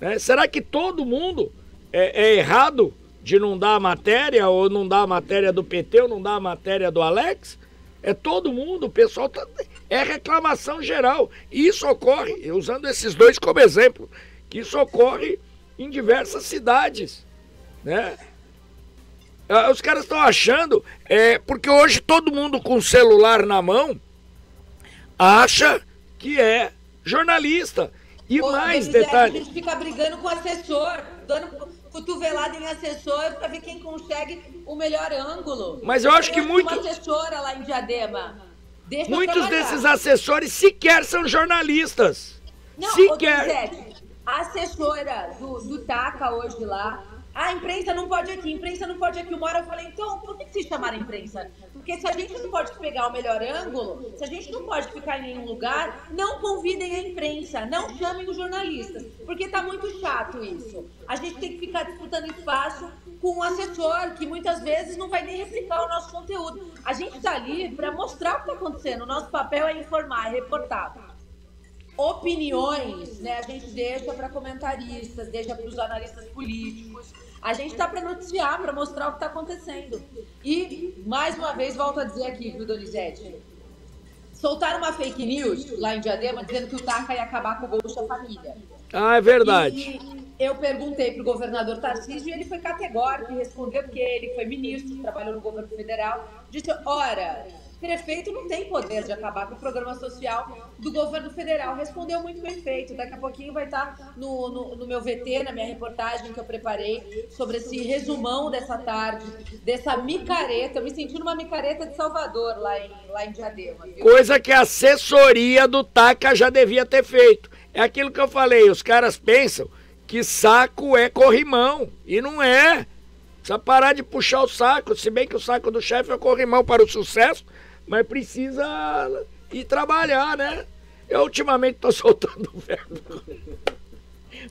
Né? Será que todo mundo é, é errado de não dar a matéria, ou não dar a matéria do PT, ou não dar a matéria do Alex. É todo mundo, o pessoal tá, é reclamação geral. E isso ocorre, usando esses dois como exemplo, que isso ocorre em diversas cidades, né? Ah, os caras estão achando, é, porque hoje todo mundo com celular na mão acha que é jornalista. E mais detalhe. A gente fica brigando com o assessor, dando cotovelada em assessor para ver quem consegue o melhor ângulo. Mas eu acho que muito. Uma assessora lá em Diadema. Deixa Muitos desses assessores sequer são jornalistas. Não, sequer. a assessora do, do TACA hoje lá, a imprensa não pode aqui, a imprensa não pode aqui. Uma hora eu falei, então, por que vocês chamaram a imprensa? Porque se a gente não pode pegar o melhor ângulo, se a gente não pode ficar em nenhum lugar, não convidem a imprensa, não chamem os jornalistas. Porque tá muito chato isso. A gente tem que ficar disputando espaço com um assessor que muitas vezes não vai nem replicar o nosso conteúdo. A gente está ali para mostrar o que está acontecendo. O nosso papel é informar, é reportar. Opiniões, né? A gente deixa para comentaristas, deixa para os analistas políticos. A gente está para noticiar, para mostrar o que está acontecendo. E, mais uma vez, volto a dizer aqui, viu, Donizete? Soltaram uma fake news lá em Diadema dizendo que o TACA ia acabar com o Bolsa Família. Ah, é verdade. E eu perguntei para o governador Tarcísio e ele foi categórico e respondeu porque ele foi ministro, trabalhou no governo federal. Disse: ora, prefeito não tem poder de acabar com o programa social do governo federal. Respondeu muito bem feito. Daqui a pouquinho vai estar no, no, no, meu VT, na minha reportagem que eu preparei sobre esse resumão dessa tarde, dessa micareta. Eu me senti numa micareta de Salvador, lá em, lá em Diadema. Viu? Coisa que a assessoria do TACA já devia ter feito. É aquilo que eu falei, os caras pensam que saco é corrimão. E não é. Precisa parar de puxar o saco. Se bem que o saco do chefe é corrimão para o sucesso, mas precisa ir trabalhar, né? Eu ultimamente tô soltando o verbo.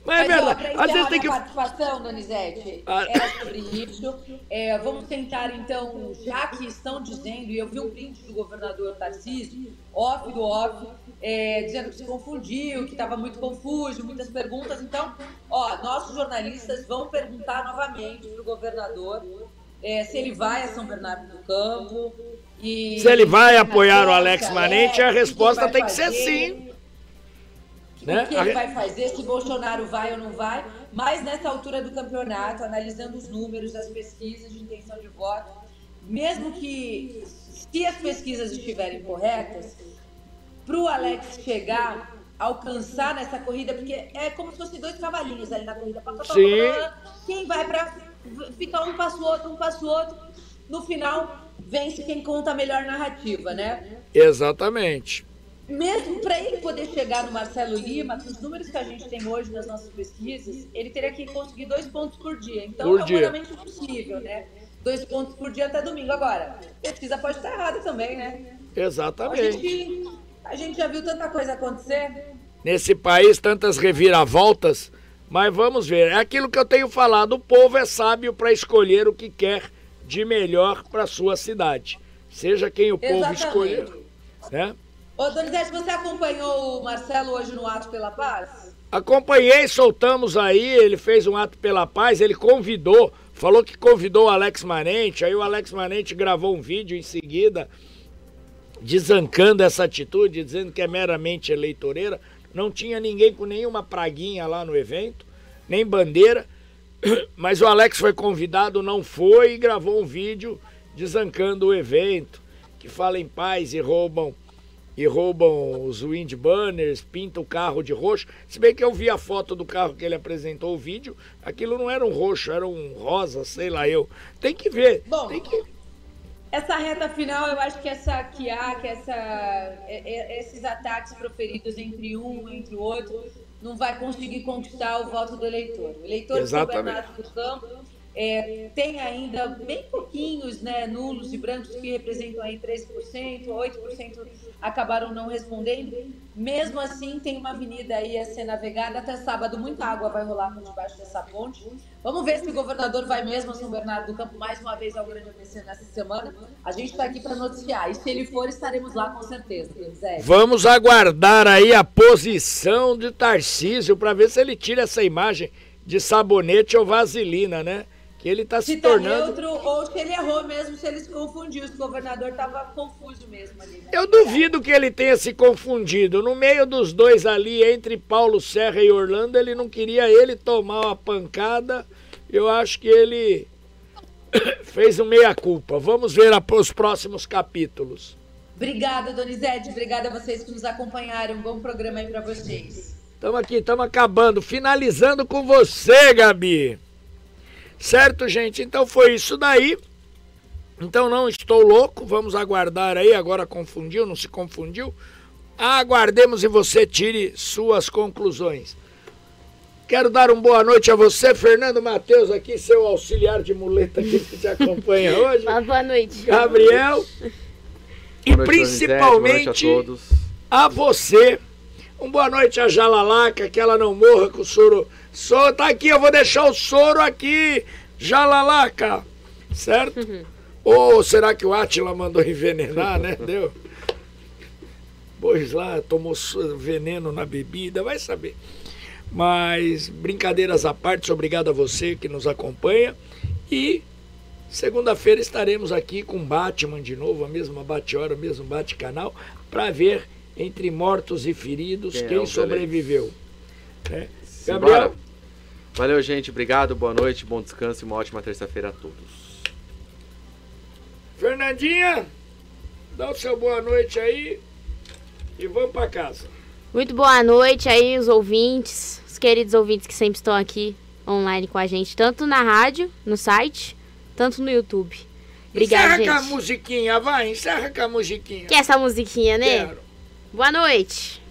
Mas, é verdade. Às vezes tem que. participação, Donizete, ah. era sobre isso. É, vamos tentar, então, já que estão dizendo, e eu vi um print do governador Tarcísio, off do off, é, dizendo que se confundiu, que estava muito confuso, muitas perguntas. Então, ó, nossos jornalistas vão perguntar novamente para o governador é, se ele vai a São Bernardo do Campo, e, Se ele vai apoiar o Alex Manente, a resposta tem que ser sim. Né? O que ele vai fazer, se Bolsonaro vai ou não vai, mas nessa altura do campeonato, analisando os números, as pesquisas de intenção de voto, mesmo que se as pesquisas estiverem corretas, para o Alex chegar, alcançar nessa corrida, porque é como se fossem dois cavalinhos ali na corrida. Sim. Quem vai para ficar um passo outro, um passo outro, no final vence quem conta a melhor narrativa, né? Exatamente. Mesmo para ele poder chegar no Marcelo Lima, com os números que a gente tem hoje nas nossas pesquisas, ele teria que conseguir dois pontos por dia. Então por é dia. humanamente impossível, né? Dois pontos por dia até domingo. Agora, pesquisa pode estar errada também, né? Exatamente. A gente, a gente já viu tanta coisa acontecer. Nesse país, tantas reviravoltas, mas vamos ver. É aquilo que eu tenho falado: o povo é sábio para escolher o que quer de melhor para sua cidade. Seja quem o povo Exatamente. escolher. Né? Ô, Donizete, você acompanhou o Marcelo hoje no Ato pela Paz? Acompanhei, soltamos aí, ele fez um ato pela paz, ele convidou, falou que convidou o Alex Manente, aí o Alex Manente gravou um vídeo em seguida desancando essa atitude, dizendo que é meramente eleitoreira. Não tinha ninguém com nenhuma praguinha lá no evento, nem bandeira. Mas o Alex foi convidado, não foi e gravou um vídeo desancando o evento, que fala em paz e roubam e roubam os wind banners, pintam o carro de roxo. Se bem que eu vi a foto do carro que ele apresentou o vídeo, aquilo não era um roxo, era um rosa, sei lá eu. Tem que ver. Bom, tem que... essa reta final, eu acho que essa que há, que essa, esses ataques proferidos entre um entre o outro, não vai conseguir conquistar o voto do eleitor. O eleitor Exatamente. do Bernardo do Campo é, tem ainda bem pouquinhos né, nulos e brancos que representam aí 13%, 8% acabaram não respondendo. Mesmo assim, tem uma avenida aí a ser navegada. Até sábado, muita água vai rolar por debaixo dessa ponte. Vamos ver se o governador vai mesmo a São Bernardo do Campo mais uma vez ao Grande ABC nessa semana. A gente está aqui para noticiar. E se ele for, estaremos lá com certeza. Zé. Vamos aguardar aí a posição de Tarcísio para ver se ele tira essa imagem de sabonete ou vaselina, né? Que ele está se, se tá tornando. neutro ou se ele errou mesmo, se ele se confundiu, se o governador estava confuso mesmo ali. Né? Eu duvido que ele tenha se confundido. No meio dos dois ali, entre Paulo Serra e Orlando, ele não queria ele tomar uma pancada. Eu acho que ele fez um meia-culpa. Vamos ver a, os próximos capítulos. Obrigada, Donizete. Obrigada a vocês que nos acompanharam. Um bom programa aí para vocês. Estamos aqui, estamos acabando. Finalizando com você, Gabi. Certo, gente? Então foi isso daí. Então não estou louco. Vamos aguardar aí. Agora confundiu, não se confundiu? Aguardemos e você tire suas conclusões. Quero dar uma boa noite a você, Fernando Matheus, aqui, seu auxiliar de muleta aqui que te acompanha hoje. Uma boa noite. Gabriel. E Boa noite, principalmente boa noite a, você. Um boa noite a Jalalaca, que ela não morra com o soro. Soro tá aqui, eu vou deixar o soro aqui. Jalalaca. Certo? Ou será que o Atila mandou envenenar, né? Deu? Pois lá, tomou veneno na bebida, vai saber. Mas, brincadeiras à parte, obrigado a você que nos acompanha. E segunda-feira estaremos aqui com Batman de novo, a mesma bate-hora, o mesmo bate-canal, para ver entre mortos e feridos Quem é quem, o sobreviveu. né? Simbora. Gabriel, Valeu, gente. Obrigado, boa noite, bom descanso e uma ótima terça-feira a todos. Fernandinha, dá o seu boa noite aí e vamos para casa. Muito boa noite aí, os ouvintes, os queridos ouvintes que sempre estão aqui online com a gente, tanto na rádio, no site, tanto no YouTube. Obrigada, Encerra com a gente. musiquinha, vai, encerra com a musiquinha. Que é essa musiquinha, né? Quero. Boa noite.